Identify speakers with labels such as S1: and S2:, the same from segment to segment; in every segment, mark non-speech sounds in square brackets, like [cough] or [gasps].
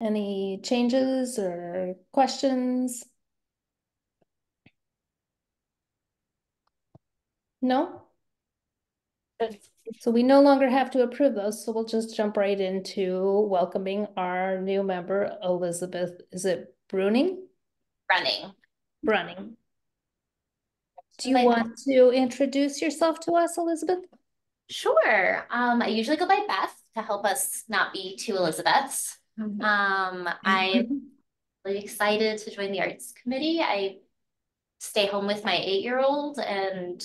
S1: Any changes or questions? No? So we no longer have to approve those, so we'll just jump right into welcoming our new member, Elizabeth, is it Bruning?
S2: Running.
S1: Brunning. Do you want to introduce yourself to us, Elizabeth?
S2: Sure. Um, I usually go by Beth to help us not be two Elizabeths.
S1: Mm-hmm.
S2: Um, I'm really excited to join the arts committee. I stay home with my eight-year-old and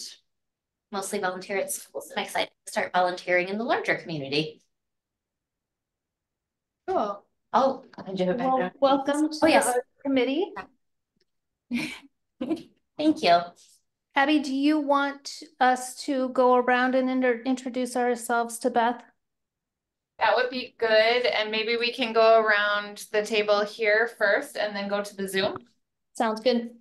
S2: mostly volunteer at schools. I'm excited to start volunteering in the larger community.
S1: Cool.
S2: Oh, I do have
S1: Well, welcome to
S2: Oh,
S1: the
S2: yes.
S1: art committee. [laughs]
S2: Thank you.
S1: Abby, do you want us to go around and inter- introduce ourselves to Beth?
S3: That would be good, and maybe we can go around the table here first and then go to the Zoom.
S1: Sounds good.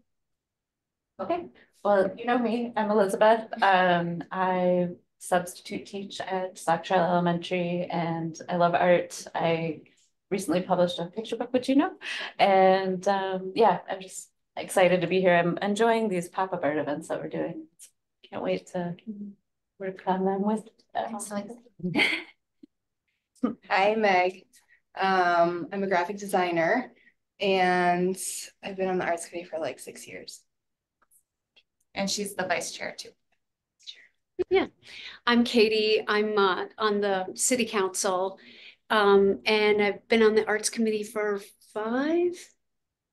S4: Okay, well, you know me, I'm Elizabeth. Um, I substitute teach at Sauk Trail Elementary and I love art. I recently published a picture book, which you know. And um, yeah, I'm just excited to be here. I'm enjoying these pop-up art events that we're doing. Can't wait to work on them with.
S2: I'm so excited.
S5: Hi, Meg. Um, I'm a graphic designer and I've been on the arts committee for like six years.
S3: And she's the vice chair too.
S6: Yeah, I'm Katie. I'm uh, on the city council. Um, and I've been on the arts committee for five,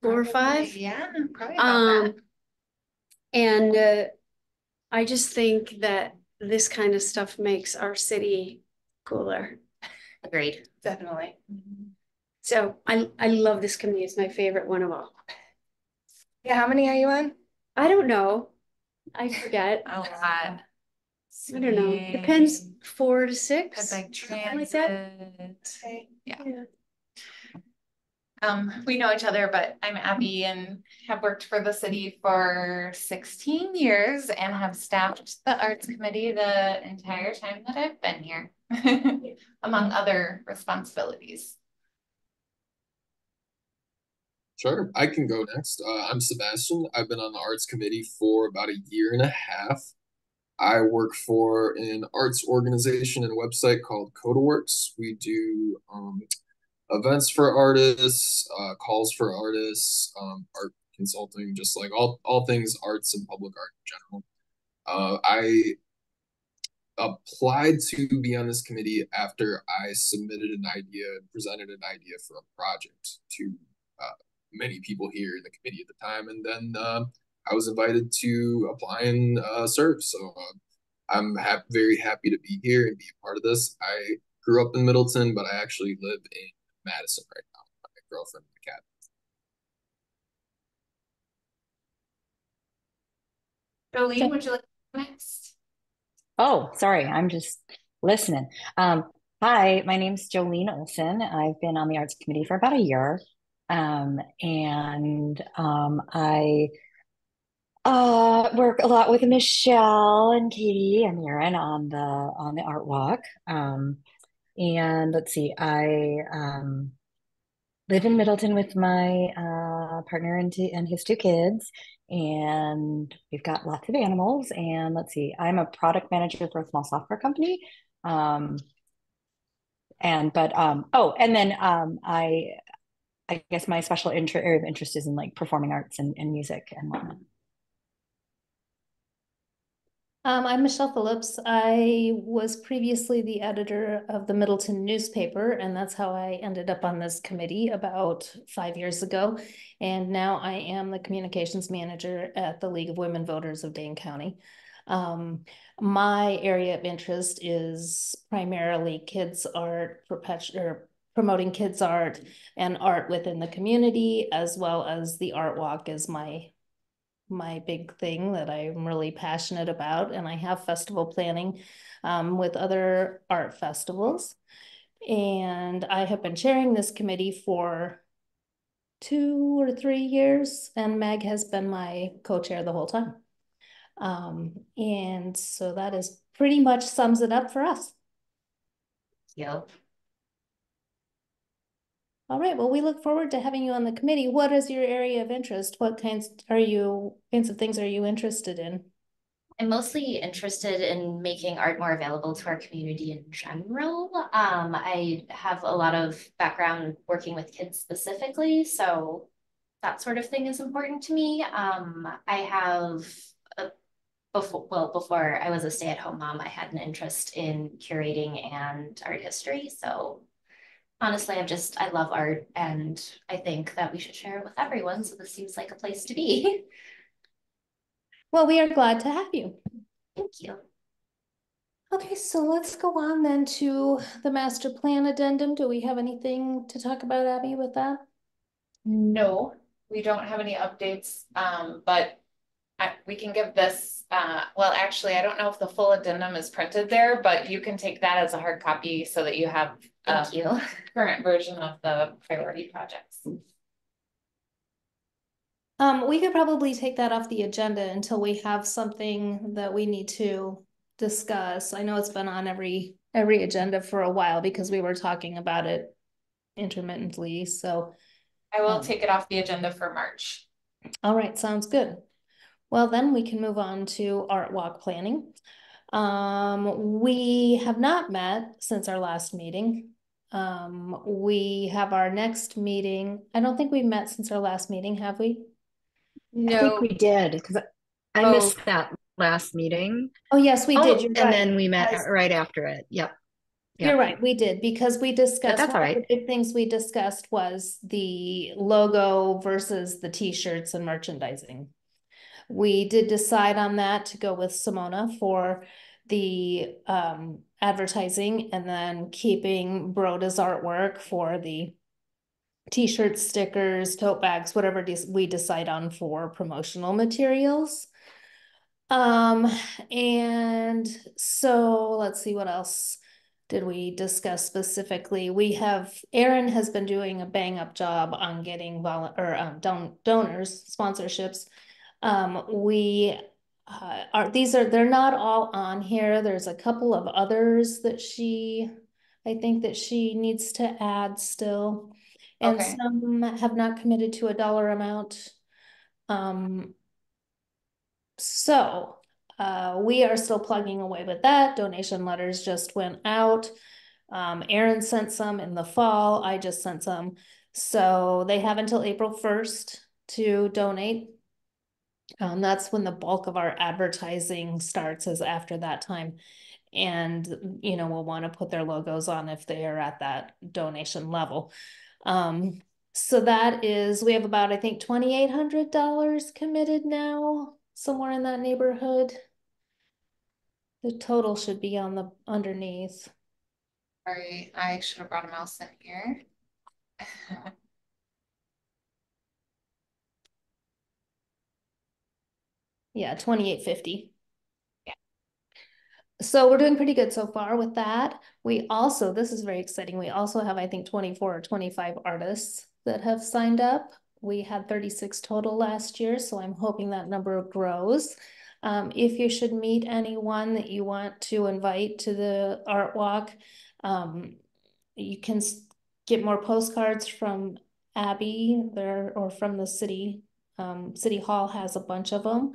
S6: four or five.
S5: Yeah, probably about
S6: Um,
S5: that.
S6: and uh, I just think that this kind of stuff makes our city cooler.
S2: Agreed.
S5: Definitely.
S6: So I, I love this committee. It's my favorite one of all.
S5: Yeah, how many are you on?
S6: I don't know. I forget.
S3: A lot.
S6: I don't know. Depends, four to six.
S3: Quebec
S6: something like that.
S3: Transit.
S5: Okay.
S3: Yeah.
S6: Yeah.
S3: Um, we know each other, but I'm Abby and have worked for the city for sixteen years and have staffed the arts committee the entire time that I've been here. [laughs] Among other responsibilities.
S7: Sure, I can go next. Uh, I'm Sebastian. I've been on the arts committee for about a year and a half. I work for an arts organization and website called CodaWorks. We do um, events for artists, uh, calls for artists, um, art consulting, just like all all things arts and public art in general. Uh, I applied to be on this committee after I submitted an idea, and presented an idea for a project to uh, many people here in the committee at the time, and then uh, I was invited to apply and uh, serve. So uh, I'm ha very happy to be here and be a part of this. I grew up in Middleton, but I actually live in Madison right now with my girlfriend and the cat.
S3: Jolene, would you like to next?
S8: Oh, sorry, I'm just listening. Um, hi, my name's Jolene Olson. I've been on the arts committee for about a year. Um, and um, I uh, work a lot with Michelle and Katie and Erin on the on the art walk. Um, and let's see, I um, live in Middleton with my uh, partner and, two, and his two kids, and we've got lots of animals. And let's see, I'm a product manager for a small software company. Um, and but um, oh, and then um, I I guess my special inter area of interest is in like performing arts and, and music and whatnot.
S1: Um, I'm Michelle Phillips. I was previously the editor of the Middleton newspaper, and that's how I ended up on this committee about five years ago. And now I am the communications manager at the League of Women Voters of Dane County. Um, my area of interest is primarily kids art, perpetual, or promoting kids art and art within the community, as well as the art walk is my my big thing that I'm really passionate about. And I have festival planning um, with other art festivals. And I have been chairing this committee for two or three years, and Meg has been my co-chair the whole time. Um, and so that is pretty much sums it up for us.
S2: You.
S1: All right, well, we look forward to having you on the committee. What is your area of interest? What kinds are you, kinds of things are you interested in?
S2: I'm mostly interested in making art more available to our community in general. Um, I have a lot of background working with kids specifically, so that sort of thing is important to me. Um, I have a, before, well, before I was a stay-at-home mom, I had an interest in curating and art history. So honestly, I'm just I love art, and I think that we should share it with everyone. So this seems like a place to be.
S1: Well, we are glad to have you.
S2: Thank you.
S1: Okay, so let's go on then to the master plan addendum. Do we have anything to talk about, Abby, with that?
S3: No, we don't have any updates, um, but I, we can give this, uh, well, actually, I don't know if the full addendum is printed there, but you can take that as a hard copy so that you have a
S2: Thank you. [laughs]
S3: current version of the priority projects.
S1: Um, we could probably take that off the agenda until we have something that we need to discuss. I know it's been on every, every agenda for a while because we were talking about it intermittently, so.
S3: I will
S1: Um,
S3: take it off the agenda for March.
S1: All right, sounds good. Well, then we can move on to art walk planning. Um, we have not met since our last meeting. Um, we have our next meeting. I don't think we've met since our last meeting, have we?
S8: I think we did because I
S3: Oh.
S8: missed that last meeting.
S1: Oh, yes, we
S8: Oh,
S1: did. You're
S8: and
S1: right.
S8: then we met
S1: because-
S8: right after it. Yep.
S1: You're right, we did, because we discussed,
S8: that's
S1: one of the big things we discussed was the logo versus the T-shirts and merchandising. We did decide on that to go with Simona for the um advertising and then keeping Broda's artwork for the T-shirts, stickers, tote bags, whatever we decide on for promotional materials. Um, and so let's see what else did we discuss specifically? We have, Erin has been doing a bang up job on getting vol, or um, don- donors, sponsorships. Um, we uh, are, these are, they're not all on here. There's a couple of others that she, I think that she needs to add still. And
S3: Okay.
S1: some have not committed to a dollar amount. Um, so, uh, we are still plugging away with that. Donation letters just went out. Um, Erin sent some in the fall. I just sent some. So they have until April first to donate. Um, that's when the bulk of our advertising starts is after that time. And, you know, we'll want to put their logos on if they are at that donation level. Um, so that is, we have about, I think, twenty-eight hundred dollars committed now, somewhere in that neighborhood. The total should be on the underneath.
S3: Sorry, I should have brought a mouse in here. [laughs]
S1: Yeah, twenty-eight fifty.
S3: Yeah.
S1: So we're doing pretty good so far with that. We also, this is very exciting. We also have, I think, twenty-four or twenty-five artists that have signed up. We had thirty-six total last year, so I'm hoping that number grows. Um, if you should meet anyone that you want to invite to the art walk, um, you can get more postcards from Abby there or from the city. Um, City Hall has a bunch of them.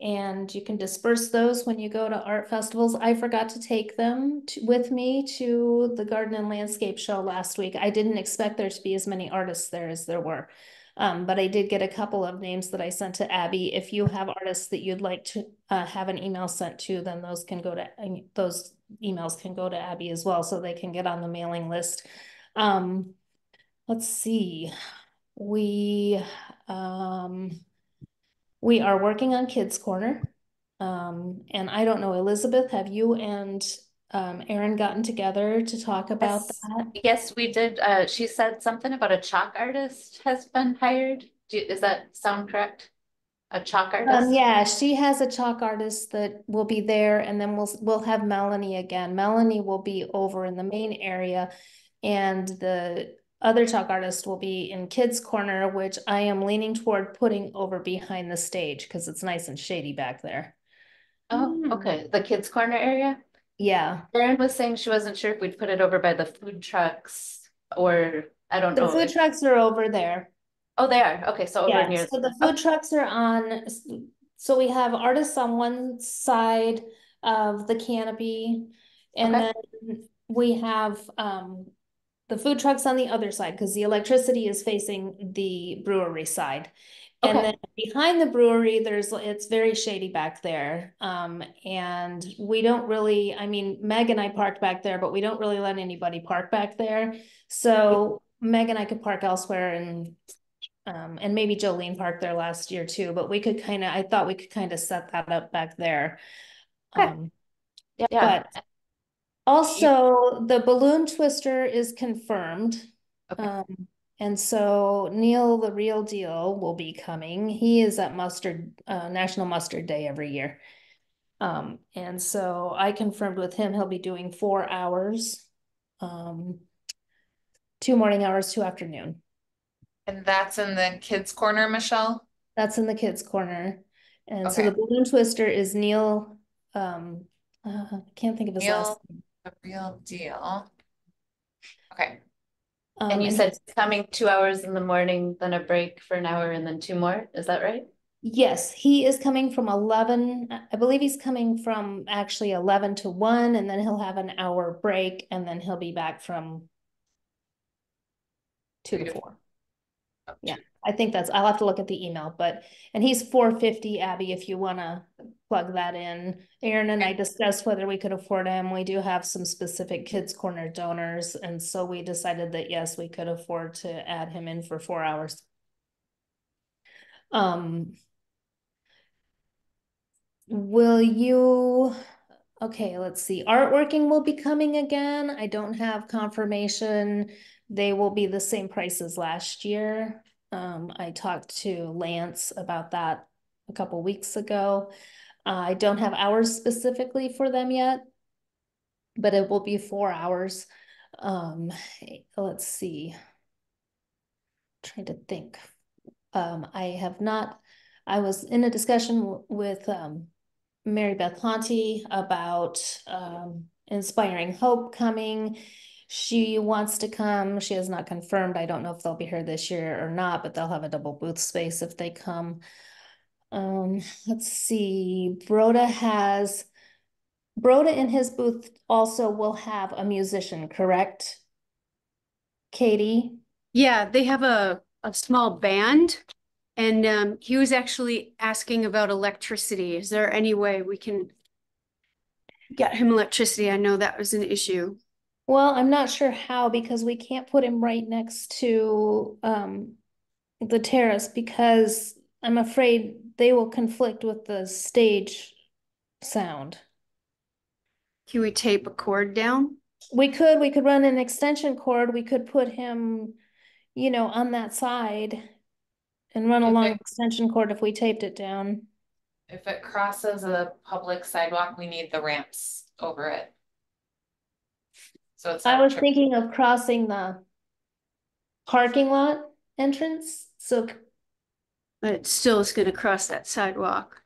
S1: And you can disperse those when you go to art festivals. I forgot to take them to, with me to the garden and landscape show last week. I didn't expect there to be as many artists there as there were. Um, but I did get a couple of names that I sent to Abby. If you have artists that you'd like to uh, have an email sent to, then those can go to those emails can go to Abby as well, so they can get on the mailing list. Um, let's see, we um, we are working on Kids Corner. Um, and I don't know, Elizabeth, have you and um, Erin gotten together to talk about
S4: Yes.
S1: that?
S4: Yes, we did. Uh, she said something about a chalk artist has been hired. Do, is that sound correct? A chalk
S1: Um,
S4: artist?
S1: yeah, she has a chalk artist that will be there and then we'll, we'll have Melanie again. Melanie will be over in the main area. And the other chalk artist will be in Kids Corner, which I am leaning toward putting over behind the stage because it's nice and shady back there.
S4: Oh, okay. The kids' corner area?
S1: Yeah,
S4: Erin was saying she wasn't sure if we'd put it over by the food trucks or I don't
S1: The
S4: know.
S1: The food
S4: if-
S1: trucks are over there.
S4: Oh, they are. Okay, so over
S1: Yeah,
S4: near.
S1: so the food trucks are on, so we have artists on one side of the canopy. And
S4: Okay.
S1: then we have um the food trucks on the other side, because the electricity is facing the brewery side. And then behind the brewery, there's, it's very shady back there. Um, and we don't really, I mean, Meg and I parked back there, but we don't really let anybody park back there. So Meg and I could park elsewhere and um, and maybe Jolene parked there last year too, but we could kind of, I thought we could kind of set that up back there.
S4: Okay.
S1: Um,
S4: Yeah.
S1: but also the balloon twister is confirmed.
S4: Okay.
S1: Um, and so Neil, the real deal, will be coming. He is at Mustard, uh, National Mustard Day every year. Um, and so I confirmed with him, he'll be doing four hours. Um, two morning hours, two afternoon.
S3: And that's in the kids' corner, Michelle?
S1: That's in the kids' corner. And so the balloon twister is Neil, um, uh, I can't think of his last. Name.
S3: The real deal. Okay,
S1: Um,
S4: And you said coming two hours in the morning, then a break for an hour and then two more. Is that right?
S1: Yes, he is coming from eleven, I believe he's coming from actually eleven to one, and then he'll have an hour break, and then he'll be back from two
S3: Three
S1: to
S3: to
S1: four. Yeah, I think that's, I'll have to look at the email, but, and he's four fifty, Abby, if you wanna plug that in. Erin and I discussed whether we could afford him. We do have some specific Kids Corner donors, and so we decided that yes, we could afford to add him in for four hours. Um. Will you, okay, let's see, artworking will be coming again. I don't have confirmation. They will be the same price as last year. Um, I talked to Lance about that a couple weeks ago. Uh, I don't have hours specifically for them yet. But it will be four hours. Um, let's see. Trying to think. Um, I have not, I was in a discussion with um Mary Beth Conti about um Inspiring Hope coming. She wants to come. She has not confirmed. I don't know if they'll be here this year or not, but they'll have a double booth space if they come. Um, let's see, Broda has, Broda in his booth also will have a musician, correct? Katie?
S6: Yeah, they have a, a small band. And um, he was actually asking about electricity. Is there any way we can get him electricity? I know that was an issue.
S1: Well, I'm not sure how because we can't put him right next to um the terrace because I'm afraid they will conflict with the stage sound.
S6: Can we tape a cord down?
S1: We could, we could run an extension cord, we could put him, you know, on that side and run
S3: If
S1: along
S3: it-
S1: extension cord if we taped it down.
S3: if it crosses a public sidewalk, we need the ramps over it. So it's.
S1: I was thinking of crossing the parking lot entrance, so
S6: But it still is gonna cross that sidewalk.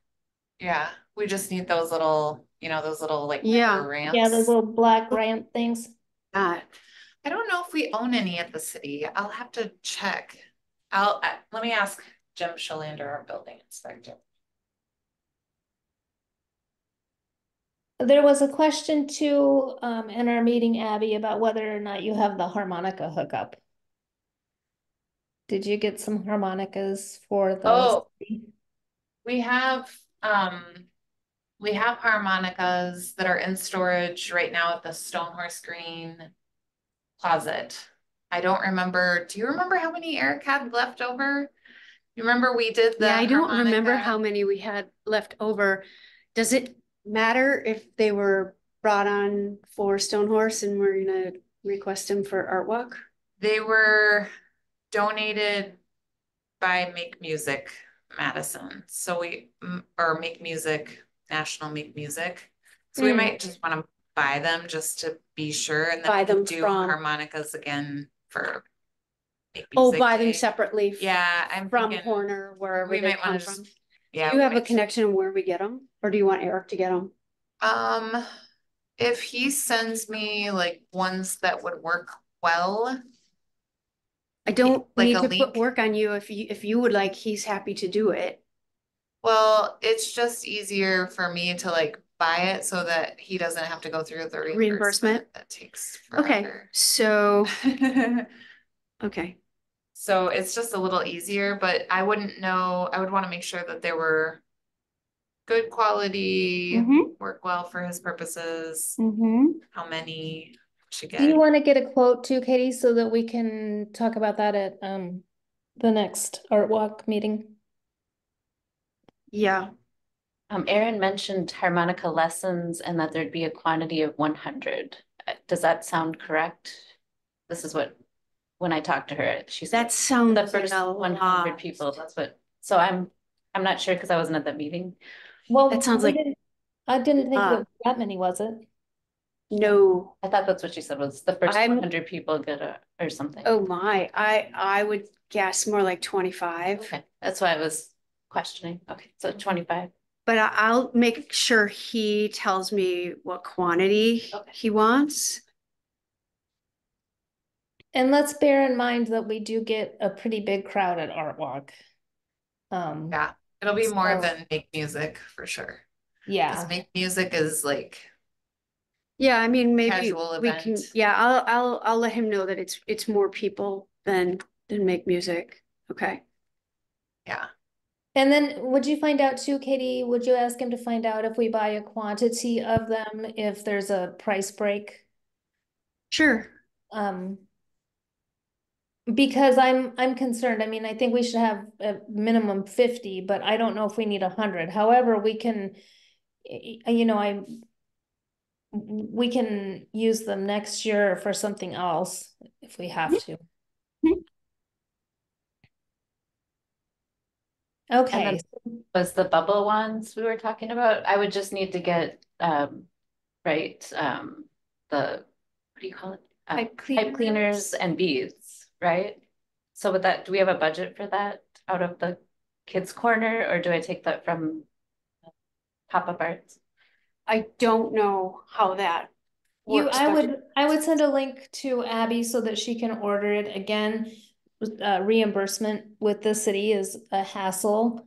S3: Yeah, we just need those little, you know, those little like.
S6: Yeah.
S3: Ramps.
S1: yeah, those little black ramp things.
S6: Uh,
S3: I don't know if we own any at the city. I'll have to check. I'll, uh, let me ask Jim Shalander, our building inspector.
S1: There was a question too, um, in our meeting, Abby, about whether or not you have the harmonica hookup. Did you get some harmonicas for the?
S3: Oh. We have, um, we have harmonicas that are in storage right now at the Stonehorse Green closet. I don't remember, do you remember how many Eric had left over? You remember we did the
S6: yeah, I don't remember how many we had left over. Does it matter if they were brought on for Stone Horse and we're gonna request them for art walk?
S3: They were donated by Make Music Madison, so we, or Make Music, National Make Music. So we
S1: Mm.
S3: might just wanna buy them just to be sure and
S6: Buy
S3: then we
S6: them
S3: do
S6: from-
S3: harmonicas again for. Make
S6: Oh,
S3: Music
S6: buy them separately.
S3: Yeah, I'm
S6: From Hohner, wherever
S3: we might
S6: from.
S3: just, yeah.
S6: Do you have a connection where we get them? Or do you want Eric to get them?
S3: Um, if he sends me like ones that would work well.
S6: I don't
S3: like
S6: need
S3: a
S6: to put work on you if you, if you would like, he's happy to do it.
S3: Well, it's just easier for me to like buy it so that he doesn't have to go through the
S6: Reimbursement?
S3: reimbursement. That takes
S6: Okay, so, [laughs] okay,
S3: So it's just a little easier, but I wouldn't know, I would want to make sure that they were good quality,
S6: Mhm.
S3: work well for his purposes,
S6: mm-hmm,
S3: how many should get.
S1: Do you want to get a quote too, Katie, so that we can talk about that at um the next art walk meeting?
S6: yeah,
S4: Um, Erin mentioned harmonica lessons and that there'd be a quantity of one hundred. Does that sound correct? This is what, when I talked to her, she said
S6: that sounds
S4: the first
S6: a
S4: one hundred
S6: lot.
S4: people, that's what, so I'm, I'm not sure because I wasn't at that meeting.
S1: Well,
S6: That sounds like-
S1: didn't- I didn't think
S6: Uh,
S1: it was that many, was it?
S6: No,
S4: I thought that's what she said was the 1st
S6: I'm-
S4: one hundred people get a, or something.
S6: oh my, I, I would guess more like twenty-five.
S4: Okay, that's why I was questioning. Okay, so twenty-five.
S6: But I- I'll make sure he tells me what quantity
S4: Okay.
S6: he wants.
S1: And let's bear in mind that we do get a pretty big crowd at Art Walk. Um,
S3: Yeah, it'll be more than make music for sure.
S1: yeah.
S3: Cause make music is like,
S6: Yeah, I mean, maybe
S3: Casual
S6: we can, yeah, I'll, I'll, I'll let him know that it's, it's more people than, than make music. Okay.
S3: yeah,
S1: And then would you find out too, Katie, would you ask him to find out if we buy a quantity of them, if there's a price break?
S6: Sure.
S1: Um. Because I'm, I'm concerned, I mean, I think we should have a minimum fifty, but I don't know if we need a hundred, however, we can. y- y- You know, I. We can use them next year for something else if we have to.
S6: Mhm.
S1: Okay,
S4: Was the bubble ones we were talking about? I would just need to get, um, right, um, the, what do you call it? Uh,
S6: Pipe
S4: Pipe cleaners and beads, right? So with that, do we have a budget for that out of the kids' corner, or do I take that from pop-up arts?
S6: I don't know how that
S1: You,
S6: works.
S1: I
S6: but-
S1: would, I would send a link to Abby so that she can order it again. Uh, reimbursement with the city is a hassle.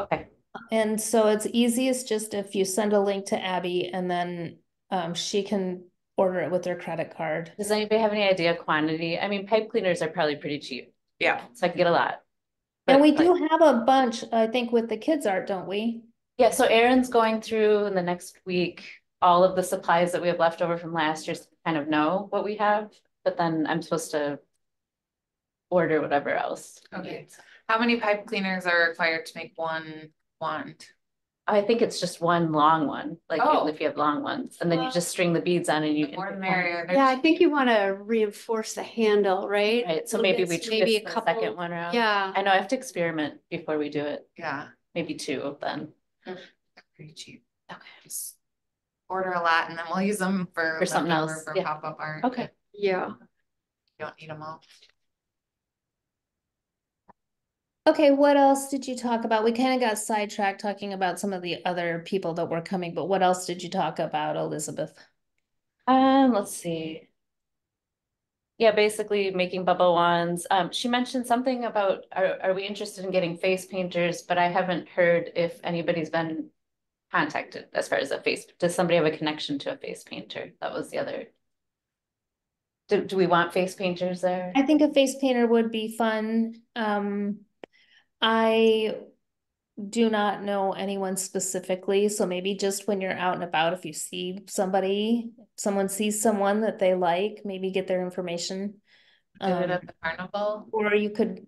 S4: Okay,
S1: And so it's easiest just if you send a link to Abby and then um she can order it with their credit card.
S4: does anybody have any idea quantity? I mean, pipe cleaners are probably pretty cheap,
S3: yeah.
S4: so I can get a lot.
S1: And
S4: But,
S1: we
S4: like-
S1: do have a bunch, I think, with the kids art, don't we?
S4: Yeah, so Erin's going through in the next week, all of the supplies that we have left over from last year, so we kind of know what we have, but then I'm supposed to order whatever else.
S3: Okay. How many pipe cleaners are required to make one wand?
S4: I think it's just one long one, like
S3: Oh.
S4: if you have long ones, and then you just string the beads on and you
S3: The
S4: can.
S3: more the
S4: pick one.
S3: merrier.
S6: Yeah, I think you want to reinforce the handle, right?
S4: Right, so
S6: Little
S4: maybe we
S6: bits, maybe a
S4: the
S6: couple.
S4: second one around.
S6: Yeah,
S4: I know I have to experiment before we do it,
S3: Yeah,
S4: maybe two then.
S3: pretty cheap.
S4: Okay.
S3: Just Order a lot and then we'll use them for.
S4: For something
S3: leftover
S4: else,
S3: For
S4: yeah.
S3: pop-up art.
S4: Okay.
S6: yeah.
S3: You don't need them all.
S1: Okay, what else did you talk about? We kind of got sidetracked talking about some of the other people that were coming, but what else did you talk about, Elizabeth?
S4: Um, let's see. Yeah, basically making bubble wands. Um, she mentioned something about, are, are we interested in getting face painters? But I haven't heard if anybody's been contacted as far as a face, does somebody have a connection to a face painter? That was the other. Do, do we want face painters there?
S1: I think a face painter would be fun. Um, I do not know anyone specifically, so maybe just when you're out and about, if you see somebody, someone sees someone that they like, maybe get their information.
S3: Do it
S1: Um,
S3: at the carnival.
S1: or you could,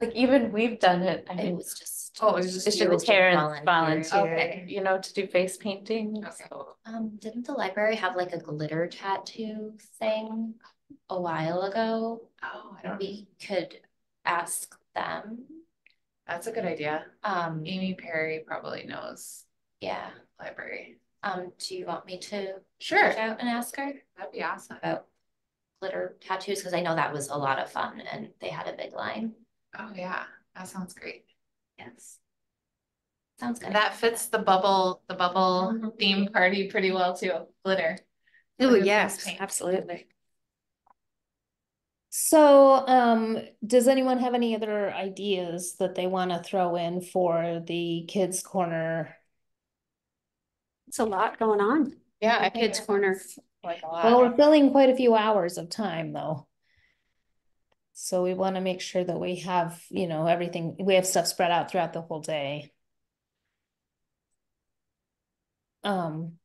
S4: Like even we've done it. I
S2: It
S4: mean,
S2: was just.
S3: Oh, it was just
S4: it's
S3: you.
S4: just parents
S2: volunteers.
S4: volunteer,
S3: Okay.
S4: you know, to do face painting.
S3: Okay.
S4: so-
S2: Um, didn't the library have like a glitter tattoo thing a while ago?
S3: Oh, I don't,
S2: We could ask them.
S3: That's a good idea.
S2: Um,
S3: Amy Perry probably knows
S2: yeah,
S3: library.
S2: um, do you want me to
S3: Sure,
S2: reach out and ask her
S3: that'd be awesome.
S2: about glitter tattoos? Cause I know that was a lot of fun and they had a big line.
S3: Oh, yeah, that sounds great.
S2: Yes. Sounds good.
S3: That fits the bubble, the bubble
S2: Mhm.
S3: theme party pretty well too, glitter.
S6: Oh,
S3: Glitter
S6: yes,
S3: paint.
S6: absolutely.
S1: So, um, does anyone have any other ideas that they want to throw in for the kids' corner?
S6: It's a lot going on.
S3: Yeah,
S6: I think Kids' corner.
S3: Like a
S1: Well, we're filling quite a few hours of time though. So we want to make sure that we have, you know, everything, we have stuff spread out throughout the whole day. Um,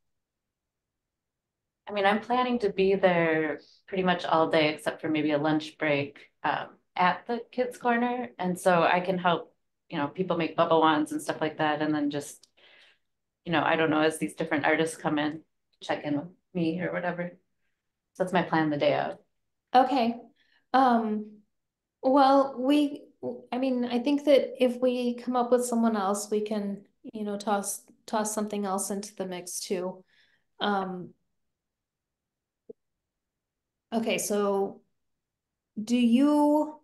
S4: I mean, I'm planning to be there pretty much all day except for maybe a lunch break um, at the kids' corner. And so I can help, you know, people make bubble wands and stuff like that. And then just, you know, I don't know, as these different artists come in, check in with me or whatever. So that's my plan the day of.
S1: okay. Um, well, we, I mean, I think that if we come up with someone else, we can, you know, toss, toss something else into the mix too. Um. Okay, so do you,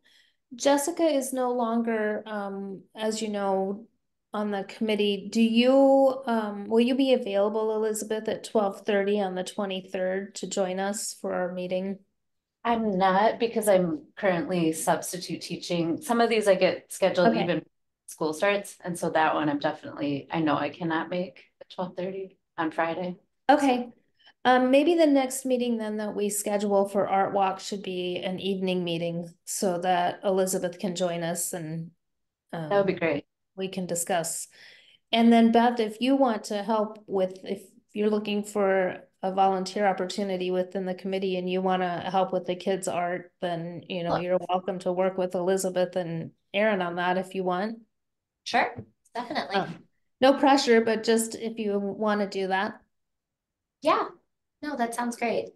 S1: Jessica is no longer, um, as you know, on the committee. Do you, um, will you be available, Elizabeth, at twelve thirty on the twenty-third to join us for our meeting?
S4: I'm not because I'm currently substitute teaching. Some of these I get scheduled
S1: Okay.
S4: even school starts. And so that one I'm definitely, I know I cannot make at twelve thirty on Friday.
S1: Okay, um, maybe the next meeting then that we schedule for Art Walk should be an evening meeting so that Elizabeth can join us and
S4: That would be
S1: um,
S4: great.
S1: we can discuss. And then Beth, if you want to help with, if you're looking for a volunteer opportunity within the committee and you want to help with the kids' art, then, you know, you're welcome to work with Elizabeth and Erin on that if you want.
S2: Sure, definitely.
S1: Um, No pressure, but just if you want to do that.
S2: Yeah, no, that sounds great.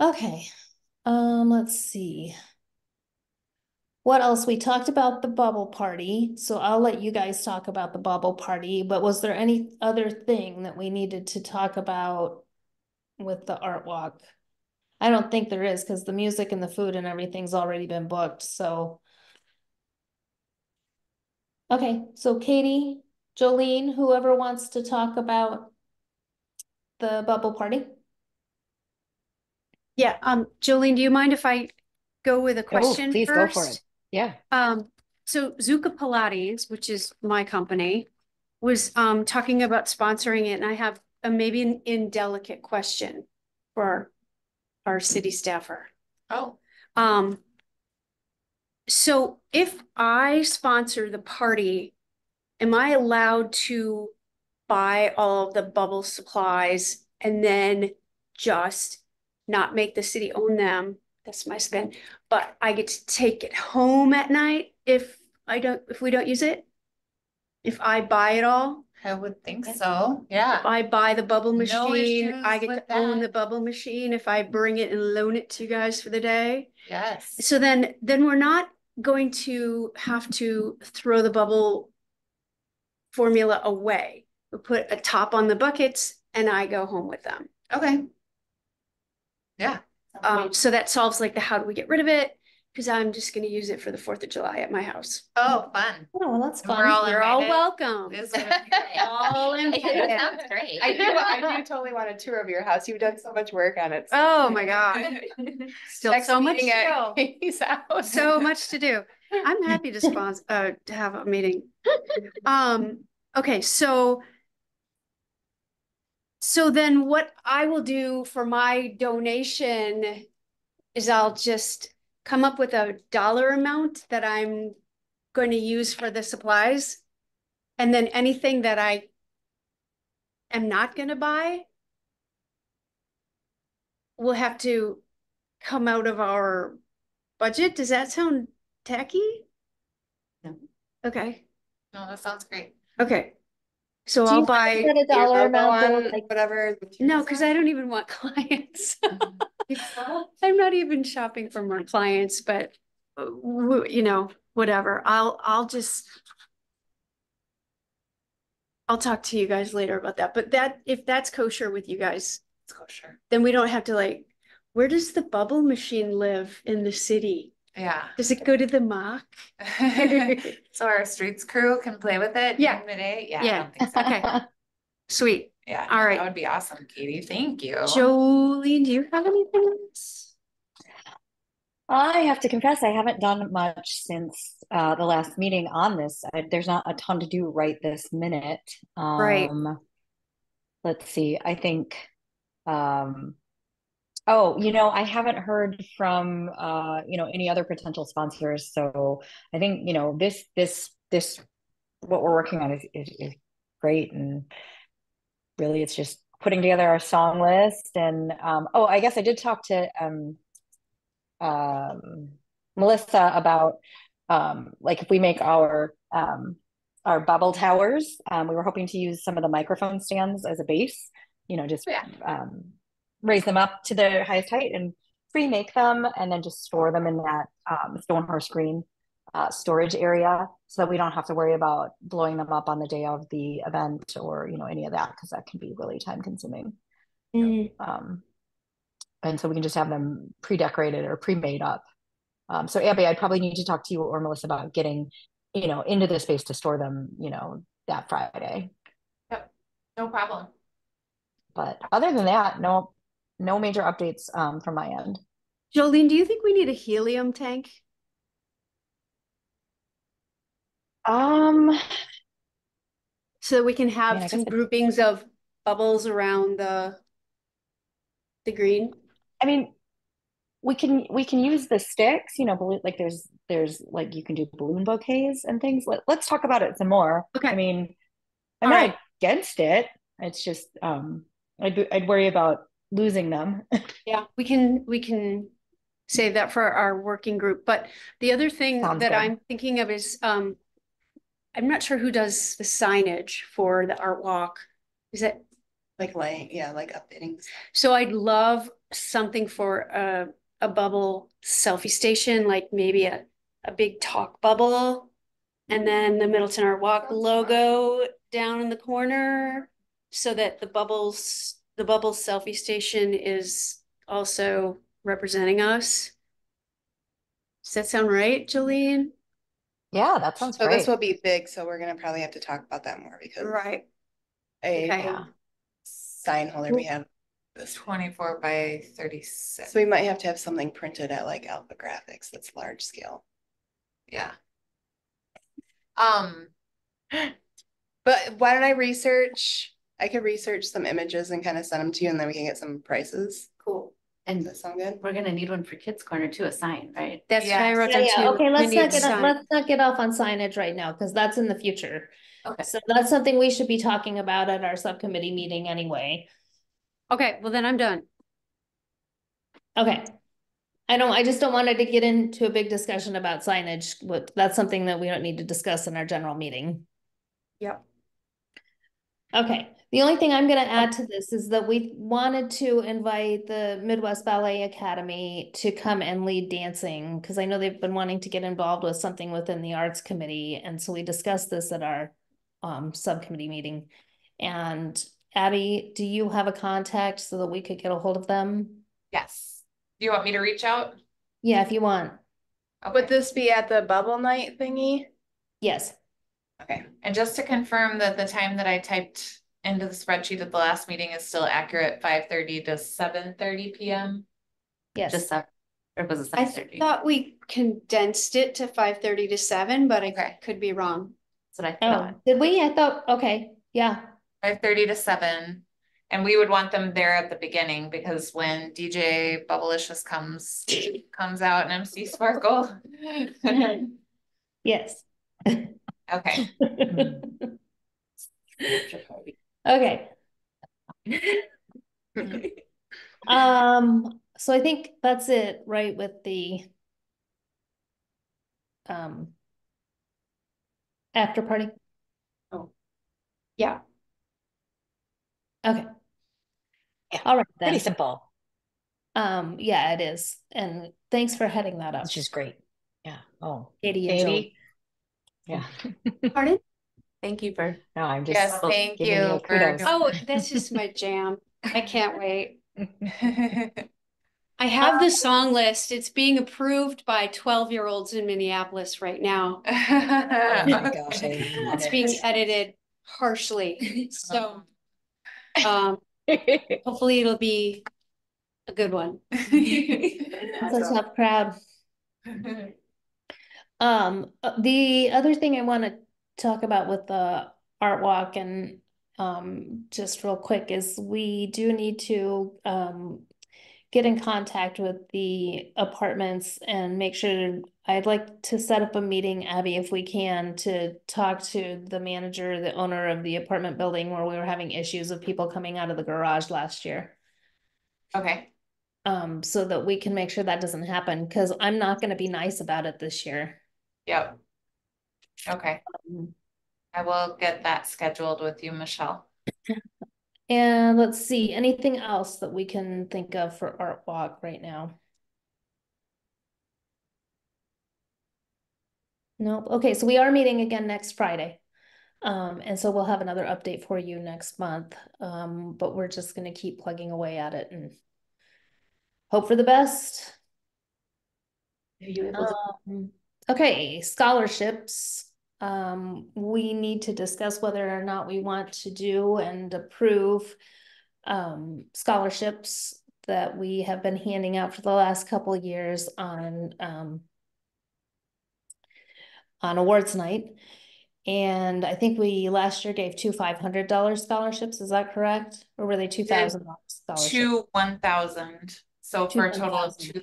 S1: Okay, um, let's see. What else? We talked about the bubble party, so I'll let you guys talk about the bubble party, but was there any other thing that we needed to talk about with the art walk? I don't think there is, because the music and the food and everything's already been booked, so. Okay, so Katie, Jolene, whoever wants to talk about the bubble party?
S6: Yeah, um, Jolene, do you mind if I go with a
S8: Oh,
S6: question
S8: please go for it. Yeah.
S6: Um, so Zuka Pilates, which is my company, was um talking about sponsoring it, and I have a maybe an indelicate question for our city staffer.
S3: Oh,
S6: Um, so if I sponsor the party, am I allowed to buy all of the bubble supplies and then just not make the city own them? That's my spin, but I get to take it home at night if I don't, if we don't use it? If I buy it all,
S3: I would think so. Yeah.
S6: if I buy the bubble
S3: No
S6: machine, I get to own the bubble machine if I bring it and loan it to you guys for the day.
S3: Yes.
S6: So then, then we're not going to have to throw the bubble formula away. We put a top on the buckets and I go home with them.
S3: Okay. Yeah.
S6: Um, so that solves like the how do we get rid of it? Because I'm just gonna use it for the Fourth of July at my house.
S3: Oh, fun.
S1: Oh, well, that's
S3: And we're all
S6: You're all welcome.
S3: This [laughs] great.
S6: All
S2: I
S6: invited.
S2: sounds great.
S5: I do, I do totally want a tour of your house. You've done so much work on it.
S6: Oh my God. [laughs] Still
S5: Next
S6: so much to
S5: meeting at
S6: go.
S5: Katie's house.
S6: so much to do. I'm happy to sponsor, uh, to have a meeting. [laughs] Um, okay, so. So then what I will do for my donation is I'll just come up with a dollar amount that I'm going to use for the supplies. And then anything that I am not gonna buy will have to come out of our budget. Does that sound tacky?
S4: No.
S6: Okay,
S3: No, that sounds great.
S6: okay. So I'll
S1: you
S6: buy,
S1: a dollar amount, though, like,
S5: Whatever.
S6: no, because I don't even want [laughs] clients. [laughs] I'm not even shopping for more clients, but uh, w- you know, whatever. I'll, I'll just I'll talk to you guys later about that, but that, if that's kosher with you guys,
S3: go, sure.
S6: then we don't have to like, where does the bubble machine live in the city?
S3: Yeah.
S6: Does it go to the mock? [laughs]
S3: So our streets crew can play with it
S6: Yeah.
S3: during? Yeah.
S6: Yeah.
S3: so.
S6: Okay, sweet.
S3: Yeah.
S6: All right.
S3: That would be awesome, Katie. Thank you.
S6: Jolene, do you have anything else?
S8: I have to confess, I haven't done much since uh, the last meeting on this. I, there's not a ton to do right this minute. Um,
S6: Right.
S8: Let's see. I think. Um, oh, you know, I haven't heard from uh, you know any other potential sponsors. So I think you know this this this what we're working on is is, is great and really it's just putting together our song list and um, oh, I guess I did talk to um, um, Melissa about um, like if we make our um, our bubble towers, um, we were hoping to use some of the microphone stands as a base, you know, just
S3: Yeah.
S8: Raise them up to their highest height and pre-make them and then just store them in that um, stone horse green uh, storage area so that we don't have to worry about blowing them up on the day of the event or you know any of that because that can be really time consuming
S6: Mm,
S8: um, and so we can just have them pre-decorated or pre-made up. Um, so Abby, I'd probably need to talk to you or Melissa about getting, you know, into the space to store them, you know, that Friday.
S3: Yep, no problem.
S8: But other than that, no, no major updates um, from my end.
S6: Jolene, do you think we need a helium tank?
S8: Um,
S6: So that we can
S8: mean, I
S6: have
S8: guess
S6: some groupings of bubbles around the the green?
S8: I mean, we can we can use the sticks, you know, balloon, like there's there's like you can do balloon bouquets and things. Let, let's talk about it some more.
S6: Okay.
S8: I mean, I'm
S6: All
S8: not
S6: right.
S8: against it. It's just um, I'd be- I'd worry about losing them. [laughs]
S6: Yeah, we can, we can save that for our working group, but the other thing
S8: Sounds
S6: that
S8: good.
S6: I'm thinking of is, um, I'm not sure who does the signage for the art walk. Is it,
S5: Like light, yeah, like updating.
S6: so I'd love something for a, a bubble selfie station, like maybe a, a big talk bubble. And then the Middleton Art Walk logo down in the corner, so that the bubbles, the bubble selfie station is also representing us. Does that sound right, Jolene?
S8: Yeah, that sounds
S5: So
S8: great.
S5: this will be big, so we're gonna probably have to talk about that more because
S6: Right.
S5: a
S6: Okay.
S8: Yeah.
S5: sign holder we have this.
S3: Twenty-four by thirty-six.
S5: So we might have to have something printed at like Alpha Graphics that's large scale.
S3: Yeah. Um, [gasps]
S5: But why don't I research? I could research some images and kind of send them to you and then we can get some prices.
S4: Cool.
S5: Does
S4: And
S5: that sound good?
S4: we're gonna need one for Kids Corner too, a sign, right?
S6: That's what I
S3: Yes.
S6: wrote
S1: Yeah,
S6: down
S1: yeah,
S6: too.
S1: okay,
S6: We
S1: let's
S6: need
S1: not get,
S6: sign.
S1: let's not get off on signage right now, because that's in the future.
S4: Okay.
S1: So that's something we should be talking about at our subcommittee meeting anyway.
S6: Okay, well then I'm done.
S1: Okay. I don't, I just don't want it to get into a big discussion about signage, but that's something that we don't need to discuss in our general meeting.
S6: Yep.
S1: Okay, the only thing I'm gonna add to this is that we wanted to invite the Midwest Ballet Academy to come and lead dancing, because I know they've been wanting to get involved with something within the Arts Committee, and so we discussed this at our um subcommittee meeting. And Abby, do you have a contact so that we could get a hold of them?
S3: yes. Do you want me to reach out?
S1: Yeah, if you want,
S5: Would this be at the bubble night thingy?
S1: yes.
S5: Okay,
S3: And just to confirm that the time that I typed into the spreadsheet at the last meeting is still accurate, five thirty to seven thirty PM.
S1: Yes,
S4: Just that, or was it
S6: I
S4: seven thirty?
S6: thought we condensed it to five thirty to seven, but I
S3: Okay.
S6: could be wrong.
S4: That's what I
S1: oh,
S4: thought.
S1: did we? I thought, okay, yeah,
S3: Five thirty to seven, and we would want them there at the beginning, because when DJ Bubblicious comes, [coughs] comes out and MC Sparkle. [laughs]
S1: yes.
S3: Okay, [laughs] hmm.
S1: Okay. Um, so I think that's it, right, with the um after party? Oh.
S6: Yeah.
S1: Okay.
S8: Yeah,
S1: All right then.
S8: Pretty simple,
S1: Um, yeah, it is. And thanks for heading that up,
S8: which is great. Yeah. Oh,
S1: Katie.
S8: Katie. Yeah.
S6: Pardon?
S4: Thank you for.
S8: No, I'm just.
S3: yes, thank
S8: giving
S3: you. for
S6: Oh, that's just my [laughs] jam. I can't wait. [laughs] I have the song list. It's being approved by twelve-year-olds in Minneapolis right now. [laughs]
S8: Oh my gosh,
S6: It's being edited harshly, so um, hopefully it'll be a good one.
S1: That's a tough crowd. Um, uh, the other thing I want to talk about with the art walk and um, just real quick is we do need to um, get in contact with the apartments and make sure, I'd like to set up a meeting, Abby, if we can, to talk to the manager, the owner of the apartment building where we were having issues of people coming out of the garage last year.
S3: Okay,
S1: Um, so that we can make sure that doesn't happen, because I'm not gonna be nice about it this year.
S3: yep. Okay, I will get that scheduled with you, Michelle.
S1: And let's see, anything else that we can think of for Art Walk right now? Nope, okay, so we are meeting again next Friday. Um, and so we'll have another update for you next month, um, but we're just gonna keep plugging away at it and hope for the best.
S4: Are you able to?
S1: Okay, scholarships. Um, we need to discuss whether or not we want to do and approve um, scholarships that we have been handing out for the last couple of years on um, on awards night. And I think we last year gave two five hundred dollar scholarships. Is that correct? Or were they two thousand dollars scholarships?
S3: Two one thousand, so
S1: Two
S3: for a total of two,